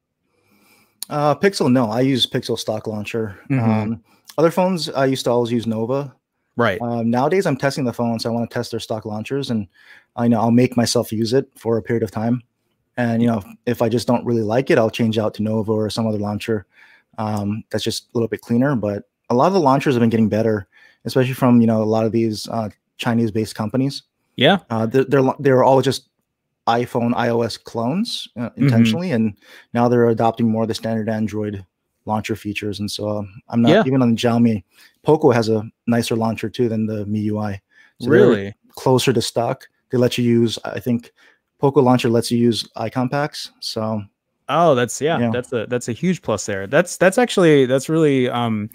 [SPEAKER 2] Uh, Pixel, no. I use Pixel stock launcher. Mm-hmm. Um, other phones, I used to always use Nova.
[SPEAKER 1] Right.
[SPEAKER 2] Um, nowadays, I'm testing the phones. So I want to test their stock launchers, and I know I'll make myself use it for a period of time. And you know, if I just don't really like it, I'll change out to Nova or some other launcher um, that's just a little bit cleaner. But a lot of the launchers have been getting better, especially from you know a lot of these uh, Chinese-based companies.
[SPEAKER 1] Yeah,
[SPEAKER 2] uh, they're, they're they're all just iPhone iOS clones uh, mm-hmm. intentionally, mm-hmm. and now they're adopting more of the standard Android launcher features. And so um, I'm not yeah. even on the Xiaomi. Poco has a nicer launcher too than the MIUI.
[SPEAKER 1] So really
[SPEAKER 2] closer to stock. They let you use, I think, Poco launcher lets you use icon packs. So
[SPEAKER 1] oh, that's yeah, yeah. that's a that's a huge plus there. That's that's actually that's really um,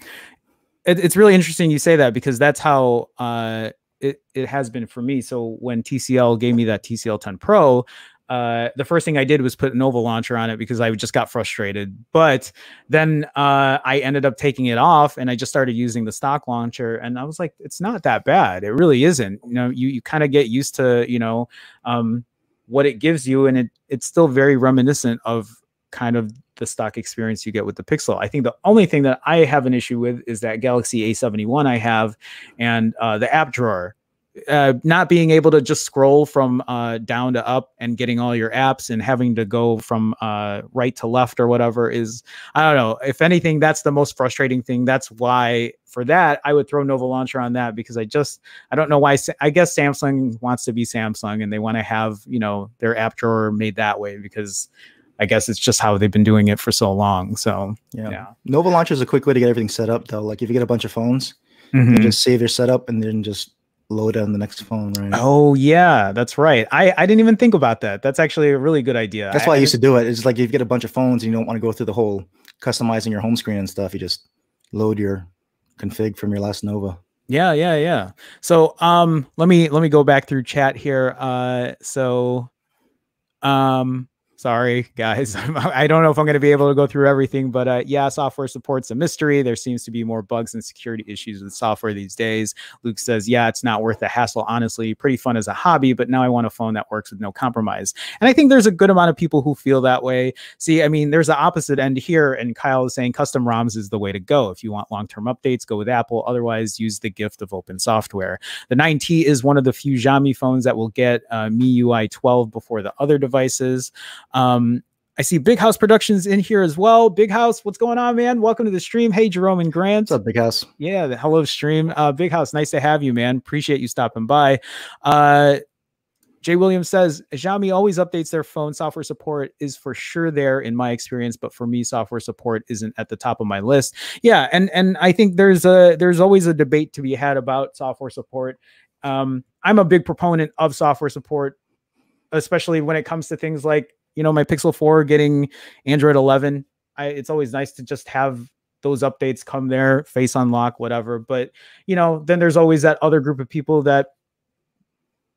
[SPEAKER 1] it, it's really interesting you say that because that's how uh it, it has been for me. So when TCL gave me that TCL 10 Pro, uh, the first thing I did was put Nova Launcher on it because I just got frustrated. But then uh, I ended up taking it off and I just started using the stock launcher. And I was like, it's not that bad. It really isn't. You know, you, you kind of get used to, you know, um, what it gives you. And it, it's still very reminiscent of kind of the stock experience you get with the Pixel. I think the only thing that I have an issue with is that Galaxy A71 I have and uh, the app drawer uh, not being able to just scroll from uh, down to up and getting all your apps and having to go from uh, right to left or whatever is I don't know. If anything, that's the most frustrating thing. That's why for that I would throw Nova Launcher on that because I just I don't know why. I guess Samsung wants to be Samsung and they want to have you know their app drawer made that way because I guess it's just how they've been doing it for so long. So
[SPEAKER 2] yeah, yeah. Nova Launcher is a quick way to get everything set up though. Like if you get a bunch of phones, mm-hmm. you just save your setup and then just load it on the next phone, right?
[SPEAKER 1] Oh yeah, that's right. I I didn't even think about that. That's actually a really good idea.
[SPEAKER 2] That's why I, I used to do it. It's like if you get a bunch of phones and you don't want to go through the whole customizing your home screen and stuff, you just load your config from your last Nova.
[SPEAKER 1] Yeah, yeah, yeah. So um let me let me go back through chat here. Uh so um Sorry, guys. I don't know if I'm going to be able to go through everything, but uh, yeah, software support's a mystery. There seems to be more bugs and security issues with software these days. Luke says, yeah, it's not worth the hassle, honestly. Pretty fun as a hobby, but now I want a phone that works with no compromise. And I think there's a good amount of people who feel that way. See, I mean, there's the opposite end here, and Kyle is saying custom ROMs is the way to go. If you want long term updates, go with Apple. Otherwise, use the gift of open software. The 9T is one of the few Xiaomi phones that will get uh, MIUI 12 before the other devices. Um, I see Big House Productions in here as well. Big House, what's going on, man? Welcome to the stream. Hey, Jerome and Grant.
[SPEAKER 2] What's up, Big House?
[SPEAKER 1] Yeah, the hello stream. Uh, Big House, nice to have you, man. Appreciate you stopping by. Uh, Jay Williams says Xiaomi always updates their phone. Software support is for sure there in my experience, but for me, software support isn't at the top of my list. Yeah, and and I think there's a there's always a debate to be had about software support. Um, I'm a big proponent of software support, especially when it comes to things like you know, my Pixel 4 getting Android 11. I, it's always nice to just have those updates come there, face unlock, whatever. But, you know, then there's always that other group of people that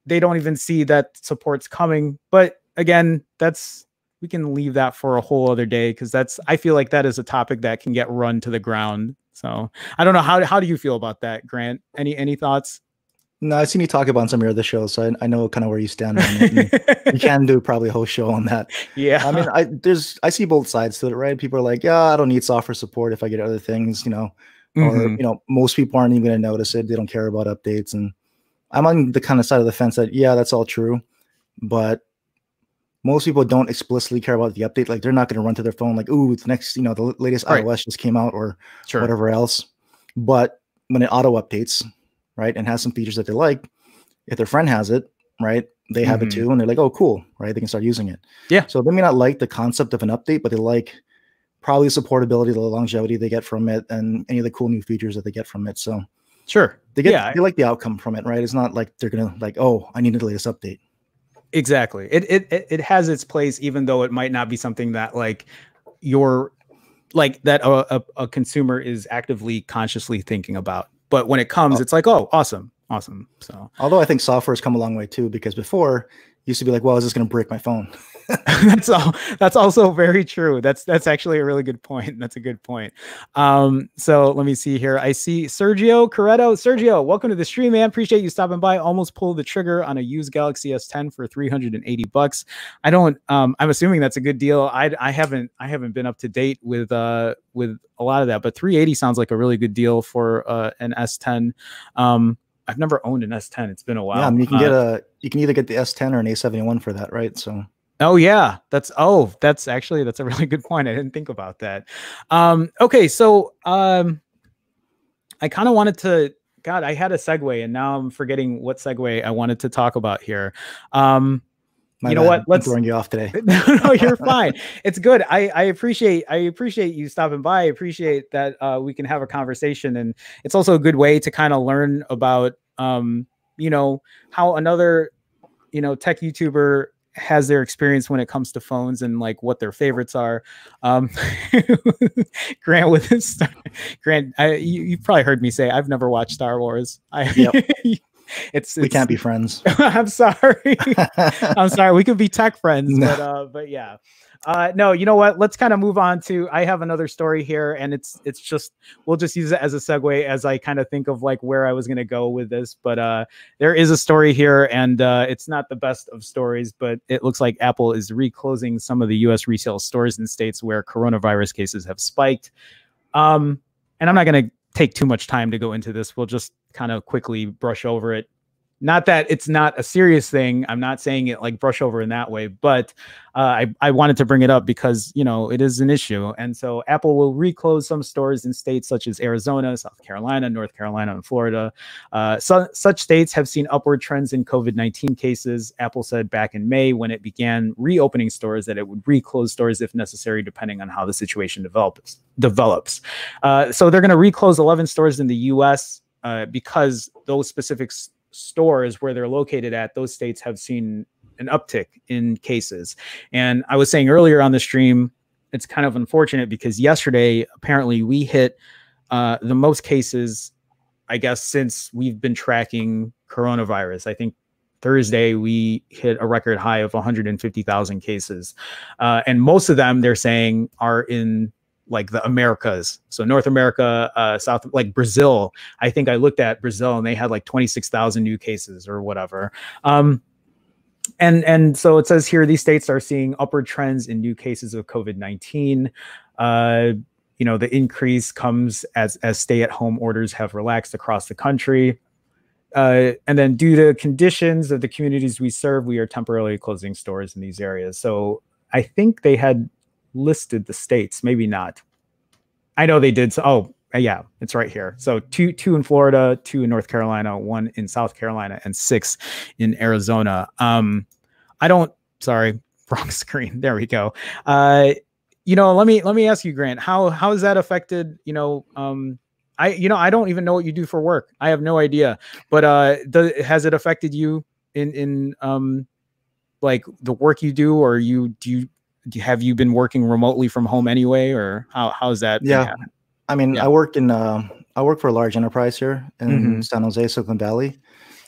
[SPEAKER 1] they don't even see that support's coming. But again, that's we can leave that for a whole other day because that's I feel like that is a topic that can get run to the ground. So I don't know how how do you feel about that, Grant? Any any thoughts?
[SPEAKER 2] No, I've seen you talk about some of your other shows, so I, I know kind of where you stand on it. you can do probably a whole show on that.
[SPEAKER 1] Yeah,
[SPEAKER 2] I mean, I there's I see both sides to it, right? People are like, yeah, I don't need software support if I get other things, you know, or mm-hmm. you know, most people aren't even going to notice it. They don't care about updates, and I'm on the kind of side of the fence that yeah, that's all true, but most people don't explicitly care about the update. Like they're not going to run to their phone like, ooh, the next, you know, the latest right. iOS just came out or sure. whatever else. But when it auto updates, right, and has some features that they like, if their friend has it, right, they have mm-hmm. it too, and they're like, oh, cool, right, they can start using it.
[SPEAKER 1] Yeah.
[SPEAKER 2] So they may not like the concept of an update, but they like probably the supportability, the longevity they get from it, and any of the cool new features that they get from it. So
[SPEAKER 1] sure,
[SPEAKER 2] they get yeah. they like the outcome from it, right? It's not like they're gonna like, oh, I need the latest update.
[SPEAKER 1] Exactly. It it it has its place, even though it might not be something that like your like that a, a, a consumer is actively consciously thinking about but when it comes, oh. it's like, oh, awesome, awesome. So,
[SPEAKER 2] although I think software has come a long way too, because before used to be like, well, is this going to break my phone?
[SPEAKER 1] that's all. That's also very true. That's that's actually a really good point. That's a good point. Um, so let me see here. I see Sergio Corretto. Sergio, welcome to the stream, man. Appreciate you stopping by. Almost pulled the trigger on a used Galaxy S10 for 380 bucks. I don't. Um, I'm assuming that's a good deal. I I haven't I haven't been up to date with uh with a lot of that, but 380 sounds like a really good deal for uh, an S10. Um, I've never owned an S10. It's been a while.
[SPEAKER 2] Yeah, I mean, you can uh, get a you can either get the S10 or an A71 for that, right? So.
[SPEAKER 1] Oh yeah, that's oh that's actually that's a really good point. I didn't think about that. Um, okay, so um, I kind of wanted to. God, I had a segue, and now I'm forgetting what segue I wanted to talk about here. Um,
[SPEAKER 2] my
[SPEAKER 1] you know
[SPEAKER 2] bad.
[SPEAKER 1] what?
[SPEAKER 2] Let's I'm throwing you off today.
[SPEAKER 1] no, no, you're fine. It's good. I, I appreciate I appreciate you stopping by. I appreciate that uh, we can have a conversation, and it's also a good way to kind of learn about um, you know how another you know tech YouTuber has their experience when it comes to phones and like what their favorites are. Um, Grant with this, Grant, I, you, you probably heard me say I've never watched Star Wars. I, yep. It's,
[SPEAKER 2] we can't be friends.
[SPEAKER 1] I'm sorry. I'm sorry. We could be tech friends, no. but uh, but yeah. Uh, no, you know what? Let's kind of move on to. I have another story here, and it's it's just we'll just use it as a segue as I kind of think of like where I was going to go with this. But uh, there is a story here, and uh, it's not the best of stories, but it looks like Apple is reclosing some of the U.S. retail stores in states where coronavirus cases have spiked. Um, and I'm not going to take too much time to go into this. We'll just kind of quickly brush over it not that it's not a serious thing. I'm not saying it like brush over in that way, but uh, I, I wanted to bring it up because, you know, it is an issue. And so Apple will reclose some stores in states such as Arizona, South Carolina, North Carolina, and Florida. Uh, so, such states have seen upward trends in COVID 19 cases. Apple said back in May when it began reopening stores that it would reclose stores if necessary, depending on how the situation develops. develops. Uh, so they're going to reclose 11 stores in the US. Uh, because those specific stores where they're located at, those states have seen an uptick in cases. And I was saying earlier on the stream, it's kind of unfortunate because yesterday, apparently, we hit uh, the most cases I guess since we've been tracking coronavirus. I think Thursday we hit a record high of 150,000 cases, uh, and most of them they're saying are in like the Americas. So North America, uh, South, like Brazil. I think I looked at Brazil and they had like 26,000 new cases or whatever. Um, and and so it says here these states are seeing upward trends in new cases of COVID 19. Uh, you know the increase comes as as stay at home orders have relaxed across the country. Uh, and then due to conditions of the communities we serve, we are temporarily closing stores in these areas. So I think they had listed the states, maybe not. I know they did. So, oh, yeah, it's right here. So two two in Florida, two in North Carolina, one in South Carolina, and six in Arizona. Um, I don't. Sorry, wrong screen. There we go. Uh, you know, let me let me ask you, Grant. How how has that affected? You know, um, I you know I don't even know what you do for work. I have no idea. But uh, the, has it affected you in in um, like the work you do, or you do you have you been working remotely from home anyway, or how how's that?
[SPEAKER 2] Yeah, I mean, yeah. I work in uh, I work for a large enterprise here in mm-hmm. San Jose, Silicon Valley.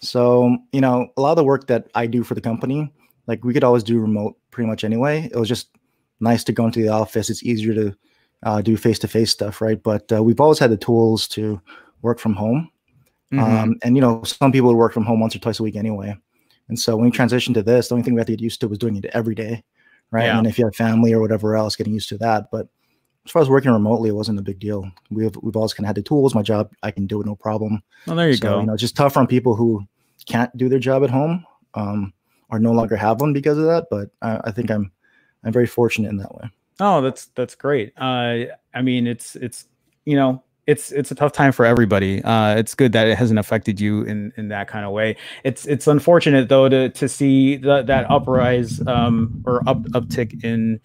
[SPEAKER 2] So you know, a lot of the work that I do for the company, like we could always do remote pretty much anyway. It was just nice to go into the office. It's easier to uh, do face to face stuff, right? But uh, we've always had the tools to work from home. Mm-hmm. Um, and you know, some people would work from home once or twice a week anyway. And so when we transitioned to this, the only thing we had to get used to was doing it every day right? Yeah. And if you have family or whatever else, getting used to that. But as far as working remotely, it wasn't a big deal. We've we've always kind of had the tools. My job, I can do it no problem.
[SPEAKER 1] Well, there you
[SPEAKER 2] so,
[SPEAKER 1] go.
[SPEAKER 2] You know, it's just tough on people who can't do their job at home um, or no longer have one because of that. But I, I think I'm I'm very fortunate in that way.
[SPEAKER 1] Oh, that's that's great. Uh, I mean, it's it's you know it's it's a tough time for everybody. Uh, it's good that it hasn't affected you in in that kind of way. It's it's unfortunate though to to see the, that uprise um, or up uptick in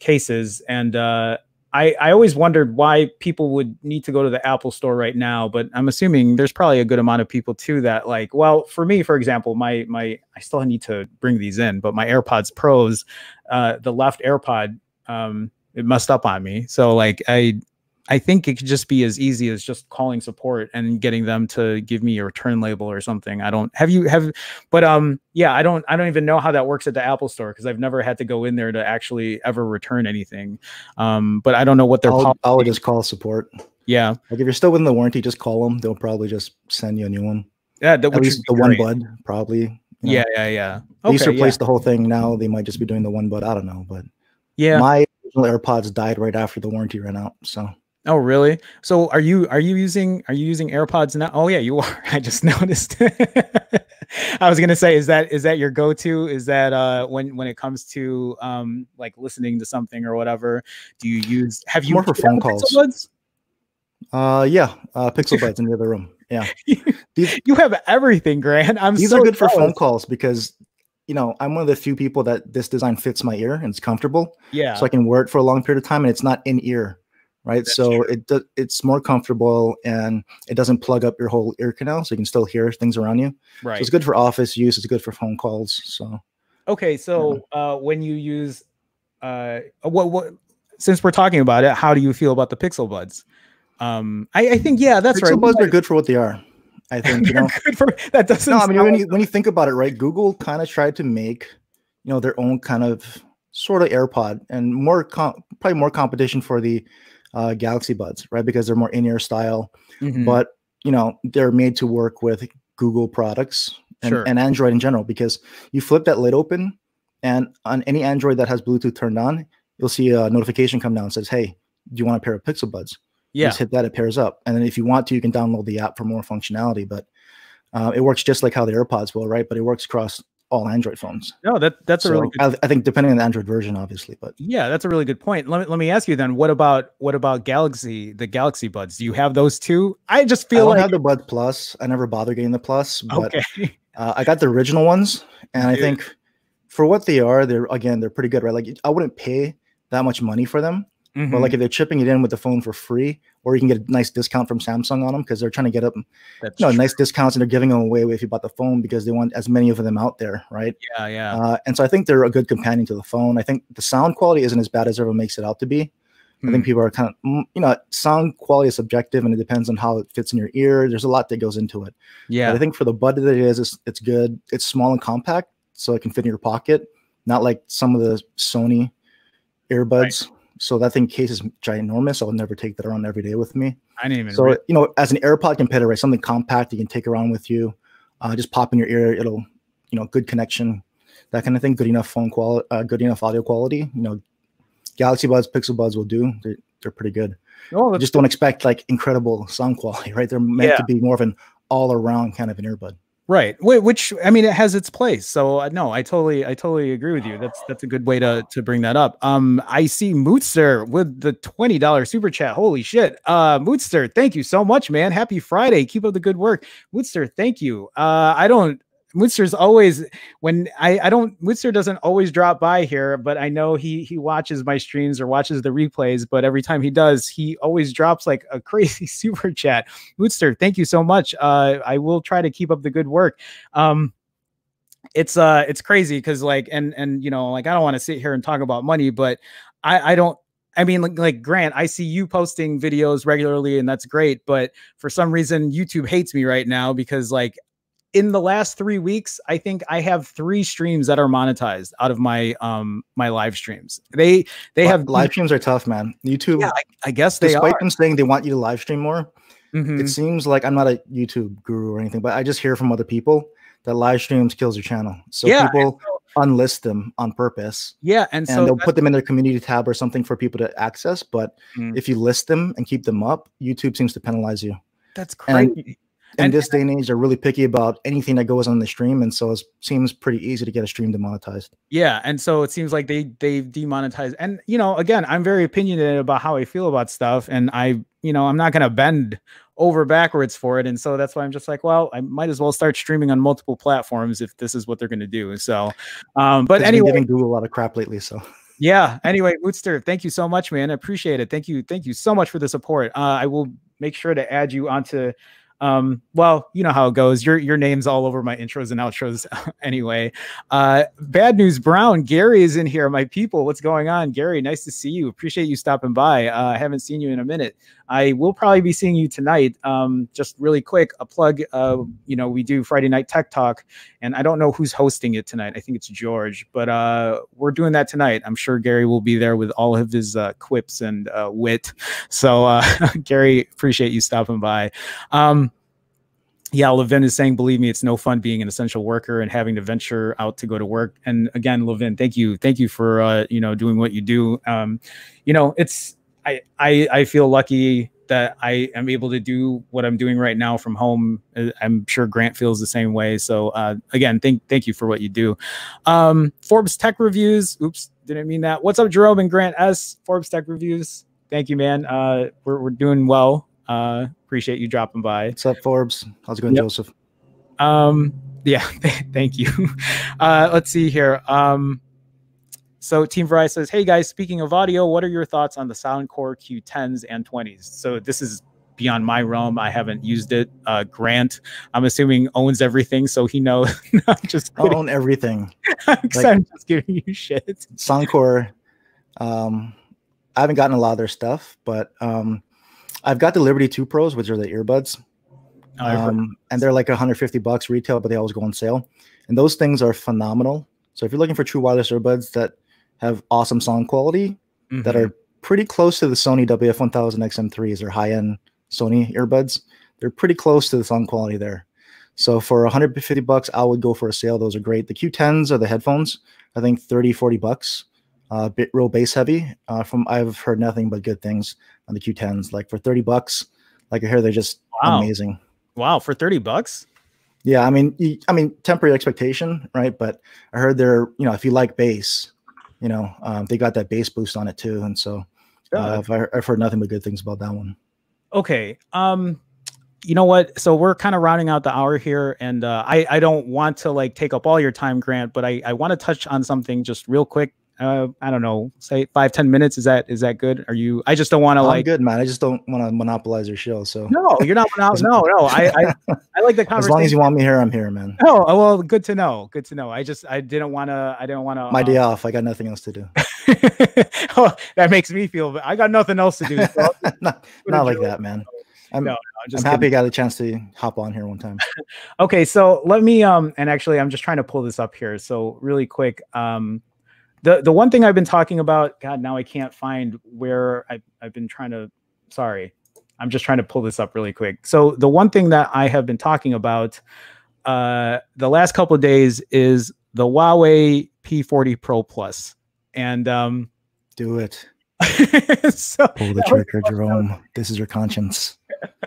[SPEAKER 1] cases, and uh, I I always wondered why people would need to go to the Apple Store right now. But I'm assuming there's probably a good amount of people too that like. Well, for me, for example, my my I still need to bring these in, but my AirPods Pros, uh, the left AirPod. Um, it messed up on me. So like I I think it could just be as easy as just calling support and getting them to give me a return label or something. I don't have you have, but um, yeah, I don't I don't even know how that works at the Apple Store because I've never had to go in there to actually ever return anything. Um, but I don't know what their.
[SPEAKER 2] I'll, I'll just call support.
[SPEAKER 1] Yeah,
[SPEAKER 2] like if you're still within the warranty, just call them. They'll probably just send you a new one.
[SPEAKER 1] Yeah, that,
[SPEAKER 2] at least the great. one bud probably.
[SPEAKER 1] You know, yeah, yeah, yeah.
[SPEAKER 2] Okay, they used to replace yeah. the whole thing. Now they might just be doing the one bud. I don't know, but
[SPEAKER 1] yeah,
[SPEAKER 2] my original AirPods died right after the warranty ran out. So
[SPEAKER 1] Oh, really? So are you are you using are you using AirPods now? Oh yeah, you are. I just noticed. I was gonna say, is that is that your go-to? Is that uh when when it comes to um like listening to something or whatever? Do you use have you
[SPEAKER 2] more for phone calls? Buds? Uh yeah, uh Pixel Buds in the other room. Yeah.
[SPEAKER 1] these, you have everything, Grant. I'm
[SPEAKER 2] these
[SPEAKER 1] so
[SPEAKER 2] are good for phone calls because you know, I'm one of the few people that this design fits my ear and it's comfortable.
[SPEAKER 1] Yeah.
[SPEAKER 2] So I can wear it for a long period of time and it's not in ear right? That's so true. it it's more comfortable and it doesn't plug up your whole ear canal, so you can still hear things around you.
[SPEAKER 1] Right.
[SPEAKER 2] So it's good for office use. It's good for phone calls. So.
[SPEAKER 1] Okay, so yeah. uh, when you use, uh, what what since we're talking about it, how do you feel about the Pixel Buds? Um, I, I think yeah, that's
[SPEAKER 2] Pixel
[SPEAKER 1] right.
[SPEAKER 2] Buds are good for what they are. I think you know
[SPEAKER 1] good for that doesn't.
[SPEAKER 2] No, I mean when you when you think about it, right? Google kind of tried to make you know their own kind of sort of AirPod and more probably more competition for the uh, Galaxy Buds, right? Because they're more in-ear style, mm-hmm. but you know they're made to work with Google products and, sure. and Android in general. Because you flip that lid open, and on any Android that has Bluetooth turned on, you'll see a notification come down and says, "Hey, do you want a pair of Pixel Buds?"
[SPEAKER 1] Yeah,
[SPEAKER 2] just hit that; it pairs up, and then if you want to, you can download the app for more functionality. But uh, it works just like how the AirPods will, right? But it works across all Android phones.
[SPEAKER 1] No, that that's so a really
[SPEAKER 2] good... I, I, think depending on the Android version, obviously, but
[SPEAKER 1] yeah, that's a really good point. Let me let me ask you then, what about what about Galaxy, the Galaxy Buds? Do you have those too? I just feel
[SPEAKER 2] I
[SPEAKER 1] like
[SPEAKER 2] I have the Bud Plus. I never bother getting the Plus, but okay. uh, I got the original ones, and Dude. I think for what they are, they're again they're pretty good, right? Like I wouldn't pay that much money for them, mm-hmm. but like if they're chipping it in with the phone for free, or you can get a nice discount from Samsung on them because they're trying to get up, That's you know, true. nice discounts and they're giving them away if you bought the phone because they want as many of them out there, right?
[SPEAKER 1] Yeah, yeah.
[SPEAKER 2] Uh, and so I think they're a good companion to the phone. I think the sound quality isn't as bad as everyone makes it out to be. I think people are kind of, mm, you know, sound quality is subjective and it depends on how it fits in your ear. There's a lot that goes into it.
[SPEAKER 1] Yeah.
[SPEAKER 2] But I think for the budget that it is, it's, it's good. It's small and compact, so it can fit in your pocket, not like some of the Sony earbuds. Right. So that thing case is ginormous. I'll never take that around every day with me.
[SPEAKER 1] I didn't even.
[SPEAKER 2] So you know, as an AirPod competitor, right, something compact you can take around with you, uh, just pop in your ear. It'll, you know, good connection, that kind of thing. Good enough phone quality, uh, good enough audio quality. You know, Galaxy Buds, Pixel Buds will do. They're, they're pretty good. Oh, just don't expect like incredible sound quality, right? They're meant yeah. to be more of an all around kind of an earbud.
[SPEAKER 1] Right. Which I mean, it has its place. So uh, no, I totally, I totally agree with you. That's that's a good way to to bring that up. Um, I see Mootster with the twenty dollar super chat. Holy shit, uh, Mootster, thank you so much, man. Happy Friday. Keep up the good work, Mootster. Thank you. Uh, I don't Mootster's always when I I don't Mootster doesn't always drop by here, but I know he he watches my streams or watches the replays. But every time he does, he always drops like a crazy super chat. Mootster, thank you so much. Uh, I will try to keep up the good work. Um, it's uh it's crazy because like and and you know like I don't want to sit here and talk about money, but I I don't I mean, like, like, Grant, I see you posting videos regularly, and that's great. But for some reason, YouTube hates me right now because, like, in the last three weeks, I think I have three streams that are monetized out of my um my live streams. They they have
[SPEAKER 2] live streams are tough, man. YouTube,
[SPEAKER 1] yeah, I, I guess they
[SPEAKER 2] despite
[SPEAKER 1] are.
[SPEAKER 2] them saying they want you to live stream more. Mm-hmm. It seems like I'm not a YouTube guru or anything, but I just hear from other people that live streams kills your channel. So yeah, people so, unlist them on purpose.
[SPEAKER 1] Yeah, and,
[SPEAKER 2] and so they'll put them in their community tab or something for people to access. But mm. if you list them and keep them up, YouTube seems to penalize you.
[SPEAKER 1] That's crazy.
[SPEAKER 2] And in and, this day and age, they're really picky about anything that goes on the stream, and so it seems pretty easy to get a stream demonetized.
[SPEAKER 1] Yeah, and so it seems like they they demonetize. And you know, again, I'm very opinionated about how I feel about stuff, and I, you know, I'm not gonna bend over backwards for it, and so that's why I'm just like, well, I might as well start streaming on multiple platforms if this is what they're gonna do. So, um, but anyway,
[SPEAKER 2] giving Google a lot of crap lately, so.
[SPEAKER 1] Yeah. Anyway, Mootster, thank you so much, man. I appreciate it. Thank you. Thank you so much for the support. Uh, I will make sure to add you onto um, well, you know how it goes. Your your name's all over my intros and outros anyway. Uh, bad news, Brown. Gary is in here. My people, what's going on, Gary? Nice to see you. Appreciate you stopping by. Uh, I haven't seen you in a minute. I will probably be seeing you tonight. Um, just really quick, a plug. Uh, you know, we do Friday night tech talk, and I don't know who's hosting it tonight. I think it's George, but uh, we're doing that tonight. I'm sure Gary will be there with all of his uh, quips and uh, wit. So, uh, Gary, appreciate you stopping by. Um, yeah, Levin is saying, believe me, it's no fun being an essential worker and having to venture out to go to work. And again, Levin, thank you, thank you for uh, you know doing what you do. Um, you know, it's I I I feel lucky that I am able to do what I'm doing right now from home. Uh, I'm sure Grant feels the same way. So uh, again, thank thank you for what you do. Um, Forbes Tech Reviews. Oops, didn't mean that. What's up, Jerome and Grant S. Forbes Tech Reviews. Thank you, man. Uh, we're we're doing well. Uh, appreciate you dropping by.
[SPEAKER 2] What's up, Forbes? How's it going, yep. Joseph?
[SPEAKER 1] Um, yeah, thank you. Uh, let's see here. Um, so Team Verizon says, "Hey guys, speaking of audio, what are your thoughts on the Soundcore Q10s and 20s?" So this is beyond my realm. I haven't used it. Uh, Grant, I'm assuming owns everything, so he knows.
[SPEAKER 2] I'm just kidding. I own everything.
[SPEAKER 1] like, I'm just giving you shit.
[SPEAKER 2] Soundcore. Um, I haven't gotten a lot of their stuff, but um, I've got the Liberty 2 Pros, which are the earbuds. Oh, um, and they're like 150 bucks retail, but they always go on sale. And those things are phenomenal. So if you're looking for true wireless earbuds that have awesome sound quality, mm-hmm. that are pretty close to the Sony WF1000 XM3s or high end Sony earbuds, they're pretty close to the sound quality there. So for 150 bucks, I would go for a sale. Those are great. The Q10s are the headphones. I think 30, 40 bucks. Uh, bit real bass heavy. Uh, from I've heard nothing but good things on the Q10s. Like for 30 bucks, like I hear they're just wow. amazing.
[SPEAKER 1] Wow, for 30 bucks?
[SPEAKER 2] Yeah, I mean, I mean, temporary expectation, right? But I heard they're, you know, if you like bass, you know, um, they got that bass boost on it too, and so uh, I've, I've heard nothing but good things about that one.
[SPEAKER 1] Okay, um, you know what? So we're kind of rounding out the hour here, and uh, I I don't want to like take up all your time, Grant, but I I want to touch on something just real quick uh, I don't know, say five ten minutes. Is that is that good? Are you? I just don't want to like.
[SPEAKER 2] good, man. I just don't want to monopolize your show. So
[SPEAKER 1] no, you're not. Monop- no, no. I, I I like the conversation.
[SPEAKER 2] As long as you want me here, I'm here, man.
[SPEAKER 1] Oh, well, good to know. Good to know. I just I didn't want to. I didn't want to.
[SPEAKER 2] My day uh, off. I got nothing else to do.
[SPEAKER 1] oh, that makes me feel. I got nothing else to do. So
[SPEAKER 2] not, not like that, man. I'm, no, no, I'm happy I got a chance to hop on here one time.
[SPEAKER 1] okay, so let me um and actually I'm just trying to pull this up here. So really quick, um the the one thing I've been talking about, God, now I can't find where I I've been trying to sorry. I'm just trying to pull this up really quick. So the one thing that I have been talking about uh the last couple of days is the Huawei P40 Pro And um
[SPEAKER 2] do it. so, Pull the trigger, Jerome. This is your conscience.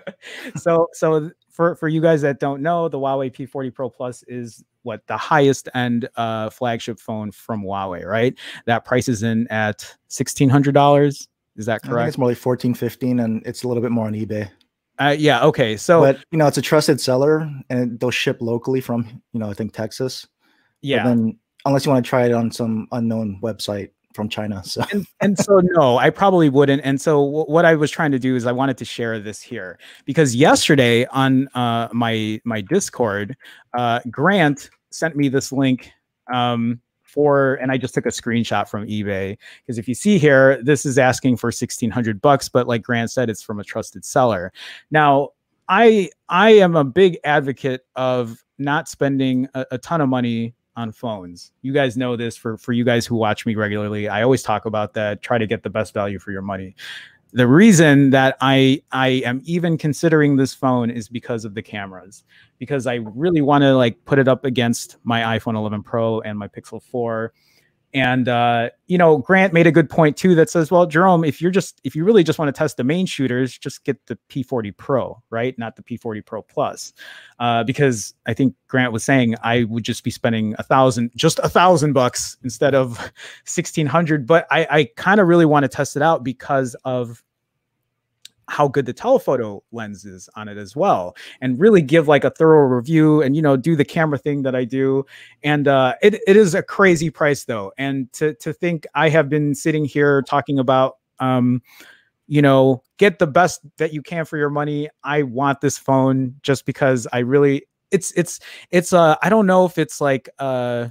[SPEAKER 1] so so for for you guys that don't know, the Huawei P40 Pro Plus is what the highest end uh, flagship phone from Huawei, right? That price is in at sixteen hundred dollars. Is that correct?
[SPEAKER 2] it's more like 14, 15, and it's a little bit more on eBay.
[SPEAKER 1] Uh, yeah. Okay. So,
[SPEAKER 2] but you know, it's a trusted seller, and they'll ship locally from you know I think Texas.
[SPEAKER 1] Yeah.
[SPEAKER 2] But then, unless you want to try it on some unknown website, from China. So
[SPEAKER 1] and, and so no, I probably wouldn't. And so what I was trying to do is I wanted to share this here because yesterday on uh, my my Discord, uh, Grant sent me this link um, for, and I just took a screenshot from eBay because if you see here, this is asking for sixteen hundred bucks, but like Grant said, it's from a trusted seller. Now. I I am a big advocate of not spending a, a ton of money on phones. You guys know this for for you guys who watch me regularly. I always talk about that. Try to get the best value for your money. The reason that I I am even considering this phone is because of the cameras. Because I really want to like put it up against my iPhone 11 Pro and my Pixel 4 and uh, you know, Grant made a good point too that says, well, Jerome, if you're just if you really just want to test the main shooters, just get the P40 Pro, right? Not the P40 Pro Plus, uh, because I think Grant was saying I would just be spending a thousand, just a thousand bucks instead of sixteen hundred. But I, I kind of really want to test it out because of how good the telephoto lens is on it as well and really give like a thorough review and you know do the camera thing that i do. And uh it, it is a crazy price though. And to to think i have been sitting here talking about um you know get the best that you can for your money. I want this phone just because i really it's it's it's uh i don't know if it's like uh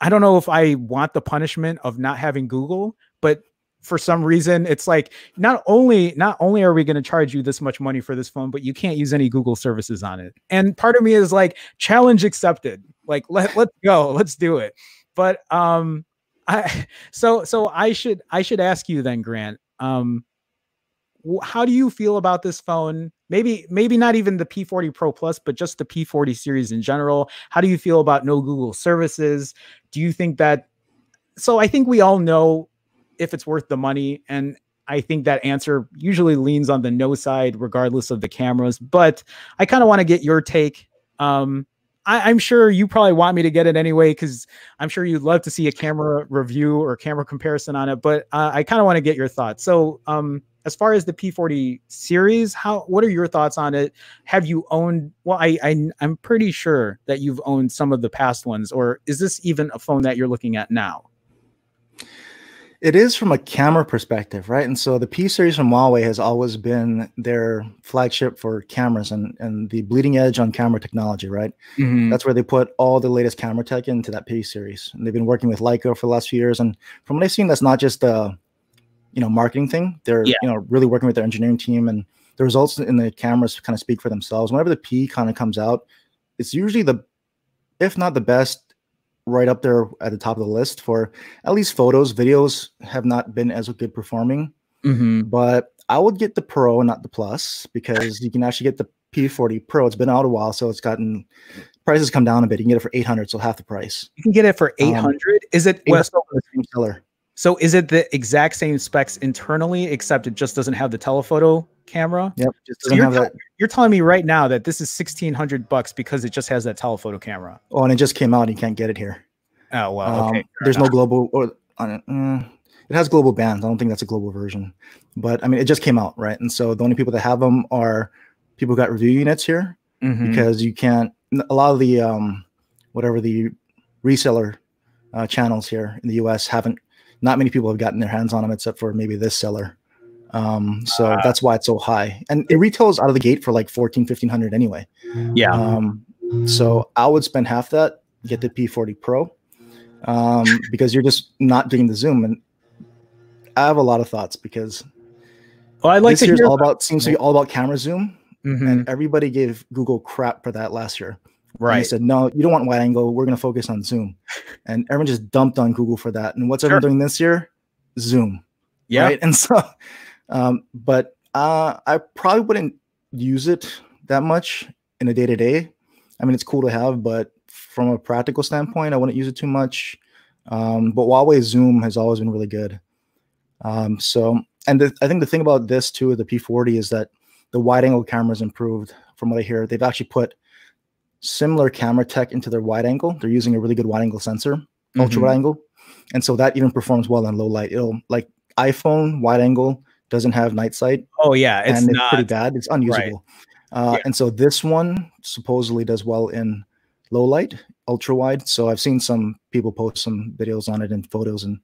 [SPEAKER 1] I don't know if I want the punishment of not having Google, but for some reason it's like not only not only are we going to charge you this much money for this phone but you can't use any google services on it. And part of me is like challenge accepted. Like let, let's go let's do it. But um i so so i should i should ask you then grant um how do you feel about this phone? Maybe maybe not even the p40 pro plus but just the p40 series in general. How do you feel about no google services? Do you think that so i think we all know if it's worth the money. And I think that answer usually leans on the no side, regardless of the cameras. But I kind of want to get your take. Um, I, am sure you probably want me to get it anyway because I'm sure you'd love to see a camera review or camera comparison on it. But uh, I kind of want to get your thoughts. So, um, as far as the P40 series, how what are your thoughts on it? Have you owned? Well, I, I I'm pretty sure that you've owned some of the past ones, or is this even a phone that you're looking at now?
[SPEAKER 2] It is from a camera perspective, right? And so the P series from Huawei has always been their flagship for cameras and, and the bleeding edge on camera technology, right? Mm-hmm. That's where they put all the latest camera tech into that P series. And they've been working with Leica for the last few years. And from what I've seen, that's not just a you know marketing thing. They're yeah. you know really working with their engineering team and the results in the cameras kind of speak for themselves. Whenever the P kind of comes out, it's usually the if not the best right up there at the top of the list for at least photos. Videos have not been as good performing, mm-hmm. but I would get the Pro, not the Plus, because you can actually get the P40 Pro. It's been out a while, so it's gotten prices come down a bit. You can get it for 800, so half the price.
[SPEAKER 1] You can get it for 800. Um, is it well,
[SPEAKER 2] the same seller?
[SPEAKER 1] So is it the exact same specs internally, except it just doesn't have the telephoto camera?
[SPEAKER 2] Yep.
[SPEAKER 1] So you're, you're, telling me right now that this is sixteen hundred bucks because it just has that telephoto camera.
[SPEAKER 2] Oh, and it just came out. and You can't get it here.
[SPEAKER 1] Oh well. Okay. Um,
[SPEAKER 2] there's enough. no global or uh, it has global bands. I don't think that's a global version, but I mean it just came out right, and so the only people that have them are people who got review units here mm-hmm. because you can't. A lot of the um, whatever the reseller uh, channels here in the U.S. haven't not many people have gotten their hands on them except for maybe this seller. Um, so uh, that's why it's so high. And it retails out of the gate for like 14, 1500 anyway.
[SPEAKER 1] Yeah.
[SPEAKER 2] Um, so I would spend half that, get the P40 Pro. um, because you're just not getting the zoom. And I have a lot of thoughts because
[SPEAKER 1] well, I like
[SPEAKER 2] this
[SPEAKER 1] to
[SPEAKER 2] year's
[SPEAKER 1] hear
[SPEAKER 2] all about seems to be all about camera zoom,
[SPEAKER 1] Mhm.
[SPEAKER 2] and everybody gave Google crap for that last year. And They
[SPEAKER 1] right.
[SPEAKER 2] said, no, you don't want wide angle. We're going to focus on zoom. And everyone just dumped on Google for that. And what's
[SPEAKER 1] Sure.
[SPEAKER 2] everyone doing this year? Zoom.
[SPEAKER 1] Yeah.
[SPEAKER 2] Right. And so, um, but uh, I probably wouldn't use it that much in a day to day. I mean, it's cool to have, but from a practical standpoint, I wouldn't use it too much. Um, but Huawei Zoom has always been really good. Um, so, and the, I think the thing about this too, the P40, is that the wide angle cameras improved. From what I hear, they've actually put similar camera tech into their wide angle. They're using a really good wide angle sensor, ultra
[SPEAKER 1] Mhm.
[SPEAKER 2] wide angle, and so that even performs well in low light. It'll like iPhone wide angle doesn't have night sight,
[SPEAKER 1] Oh yeah, it's
[SPEAKER 2] and it's
[SPEAKER 1] not.
[SPEAKER 2] pretty bad. It's unusable. Uh,
[SPEAKER 1] Yeah.
[SPEAKER 2] And so this one supposedly does well in low light, ultra wide. So I've seen some people post some videos on it and photos, and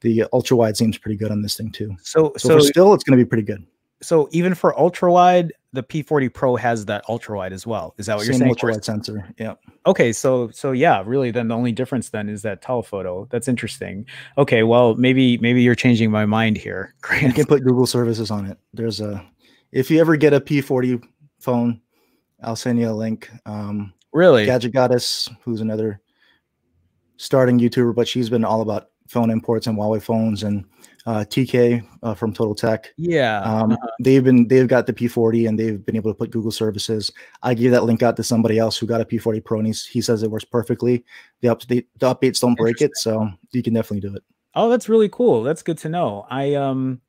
[SPEAKER 2] the ultra wide seems pretty good on this thing too.
[SPEAKER 1] So
[SPEAKER 2] So,
[SPEAKER 1] so
[SPEAKER 2] still, it's going to be pretty good.
[SPEAKER 1] so even for ultra wide, the P40 Pro has that ultra wide as well. Is that what you're
[SPEAKER 2] Same
[SPEAKER 1] saying?
[SPEAKER 2] ultra wide sensor. Yeah.
[SPEAKER 1] Okay, so so yeah, really then the only difference then is that telephoto. That's interesting. Okay, well maybe maybe you're changing my mind here.
[SPEAKER 2] You can put Google services on it. There's a, if you ever get a P40 phone, I'll send you a link. Um,
[SPEAKER 1] Really?
[SPEAKER 2] Gadget Goddess, who's another starting YouTuber, but she's been all about phone imports and Huawei phones, and uh, TK uh, from Total Tech.
[SPEAKER 1] Yeah.
[SPEAKER 2] Um,
[SPEAKER 1] uh-huh.
[SPEAKER 2] They've been they've got the P40 and they've been able to put Google services. I gave that link out to somebody else who got a P40 Pro, and he's, he says it works perfectly. The update the updates don't break it, so you can definitely do it.
[SPEAKER 1] Oh, that's really cool. That's good to know. I um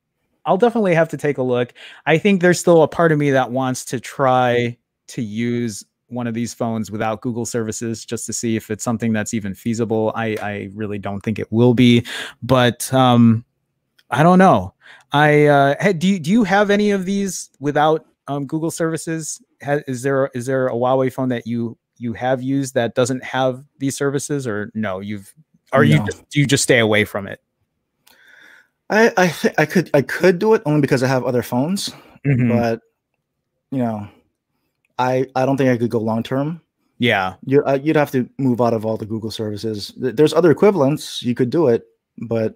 [SPEAKER 1] I'll definitely have to take a look. I think there's still a part of me that wants to try to use one of these phones without Google services just to see if it's something that's even feasible. I I really don't think it will be, but um I don't know. I uh hey, do you, do you have any of these without um Google services? Ha, is there is there a Huawei phone that you you have used that doesn't have these services or no, you've or you
[SPEAKER 2] No.
[SPEAKER 1] just, do you just stay away from it?
[SPEAKER 2] I I think I could I could do it only because I have other phones,
[SPEAKER 1] Mhm.
[SPEAKER 2] but you know, I I don't think I could go long term.
[SPEAKER 1] Yeah.
[SPEAKER 2] You uh, you'd have to move out of all the Google services. There's other equivalents. You could do it, but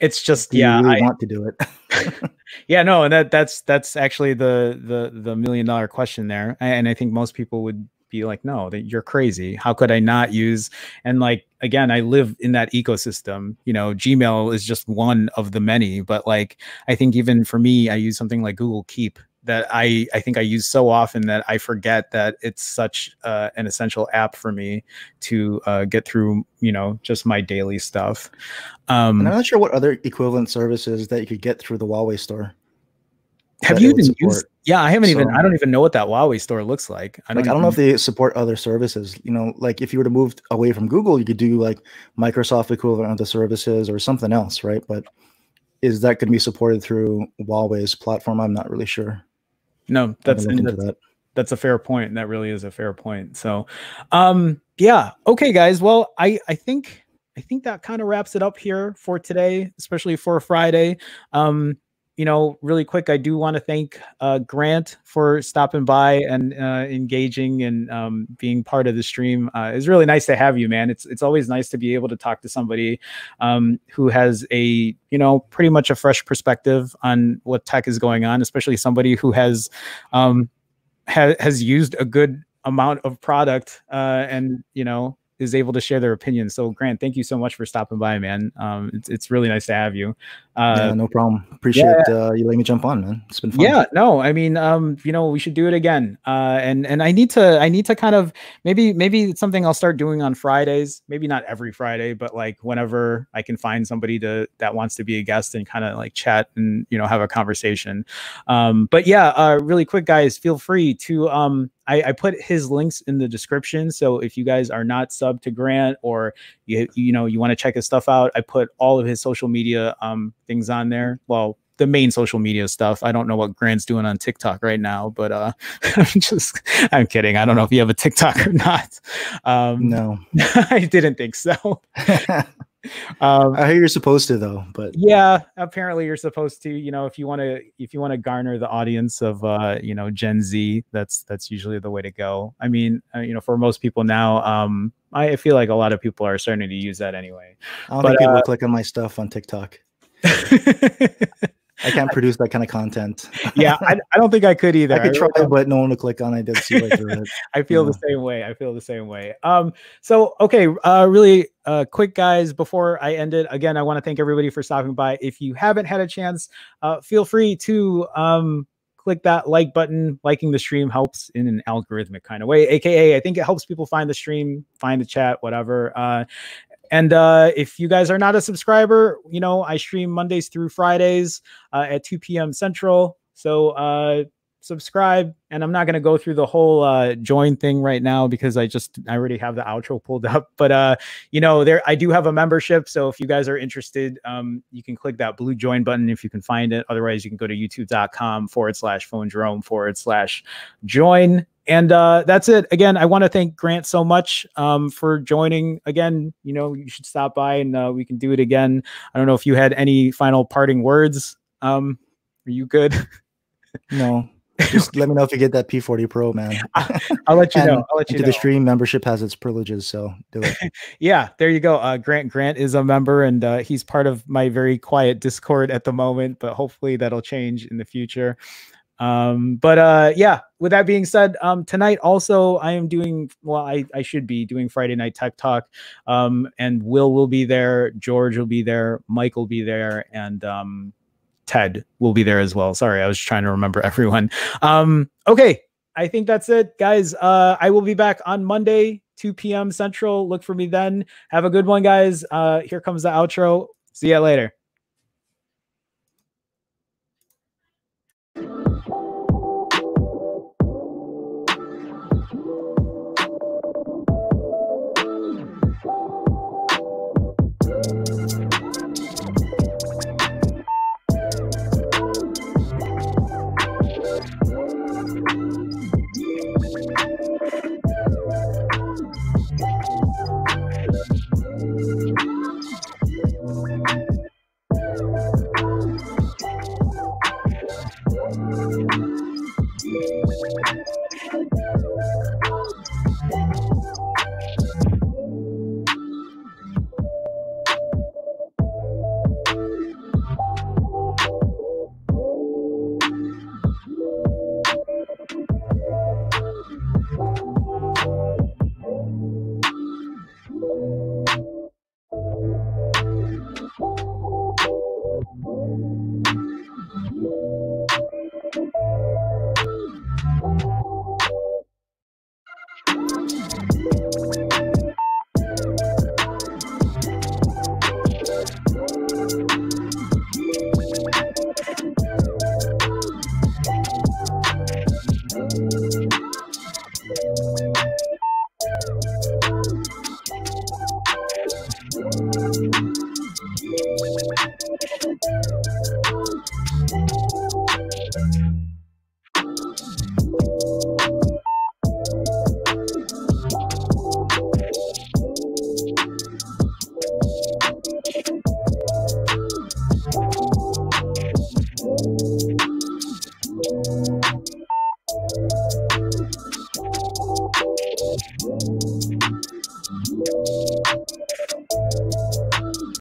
[SPEAKER 1] It's just
[SPEAKER 2] do
[SPEAKER 1] yeah,
[SPEAKER 2] you really
[SPEAKER 1] I,
[SPEAKER 2] want to do it?
[SPEAKER 1] yeah, no, and that that's that's actually the the the million dollar question there. And I think most people would be like, no, that you're crazy. How could I not use and like again, I live in that ecosystem. You know, Gmail is just one of the many, but like I think even for me, I use something like Google Keep that I I think I use so often that I forget that it's such uh, an essential app for me to uh, get through, you know, just my daily stuff. Um,
[SPEAKER 2] and I'm not sure what other equivalent services that you could get through the Huawei store.
[SPEAKER 1] Have you even used? Yeah, I haven't even. I don't even know what that Huawei store looks like. I don't.
[SPEAKER 2] like I don't know if they support other services. You know, like if you were to move away from Google, you could do like Microsoft equivalent of the services or something else, right? But is that going to be supported through Huawei's platform? I'm not really sure.
[SPEAKER 1] No, that's that's,
[SPEAKER 2] that.
[SPEAKER 1] that's a fair point. That really is a fair point. So, um, yeah, okay, guys. Well, I I think I think that kind of wraps it up here for today, especially for Friday. Um, you know, really quick, I do want to thank uh, Grant for stopping by and uh, engaging and um, being part of the stream. Uh, it's really nice to have you, man. It's it's always nice to be able to talk to somebody um, who has a you know pretty much a fresh perspective on what tech is going on, especially somebody who has um, ha- has used a good amount of product uh, and you know is able to share their opinion. So Grant, thank you so much for stopping by, man. Um, it's it's really nice to have you. Uh,
[SPEAKER 2] yeah, no problem. Appreciate uh, you letting me jump on, man. It's been fun.
[SPEAKER 1] yeah, no, I mean, um, you know, we should do it again. Uh, and and I need to, I need to kind of maybe maybe it's something I'll start doing on Fridays. Maybe not every Friday, but like whenever I can find somebody to that wants to be a guest and kind of like chat and you know have a conversation. Um, but yeah, uh, really quick, guys, feel free to um. I, I put his links in the description. So if you guys are not sub to Grant or you you know you want to check his stuff out, I put all of his social media um things on there. Well, the main social media stuff. I don't know what Grant's doing on TikTok right now, but uh I'm just I'm kidding. I don't know if you have a TikTok or not. Um
[SPEAKER 2] No.
[SPEAKER 1] I didn't think so.
[SPEAKER 2] um, I hear you're supposed to though, but
[SPEAKER 1] yeah, apparently you're supposed to. You know, if you want to, if you want to garner the audience of, uh, you know, Gen Z, that's that's usually the way to go. I mean, uh, you know, for most people now, um, I feel like a lot of people are starting to use that anyway.
[SPEAKER 2] I don't but, think people uh, click on my stuff on TikTok. I can't produce that kind of content.
[SPEAKER 1] yeah, I, I, don't think I could either.
[SPEAKER 2] I could try, but no one will click on. it. I did see right through it.
[SPEAKER 1] I feel yeah. the same way. I feel the same way. Um, so okay, uh, really uh, quick, guys. Before I end it, again, I want to thank everybody for stopping by. If you haven't had a chance, uh, feel free to um click that like button. Liking the stream helps in an algorithmic kind of way, aka I think it helps people find the stream, find the chat, whatever. Uh, and uh, if you guys are not a subscriber, you know, I stream Mondays through Fridays uh, at 2 p.m. Central. So uh, subscribe. And I'm not going to go through the whole uh, join thing right now because I just, I already have the outro pulled up. But, uh, you know, there, I do have a membership. So if you guys are interested, um, you can click that blue join button if you can find it. Otherwise, you can go to youtube.com forward slash phone Jerome forward slash join and uh, that's it. Again, I want to thank Grant so much um, for joining. Again, you know, you should stop by and uh, we can do it again. I don't know if you had any final parting words. Um, are you good?
[SPEAKER 2] No. Just let me know if you get that P40 Pro, man.
[SPEAKER 1] I'll let you know. I'll let you know.
[SPEAKER 2] The stream membership has its privileges, so do it.
[SPEAKER 1] yeah, there you go. Uh, Grant Grant is a member, and uh, he's part of my very quiet Discord at the moment, but hopefully that'll change in the future. Um, but uh, yeah, with that being said, um, tonight also I am doing well, I, I should be doing Friday night tech talk. Um, and Will will be there, George will be there, Mike will be there, and um Ted will be there as well. Sorry, I was trying to remember everyone. Um, okay, I think that's it, guys. Uh, I will be back on Monday, 2 p.m. Central. Look for me then. Have a good one, guys. Uh, here comes the outro. See you later.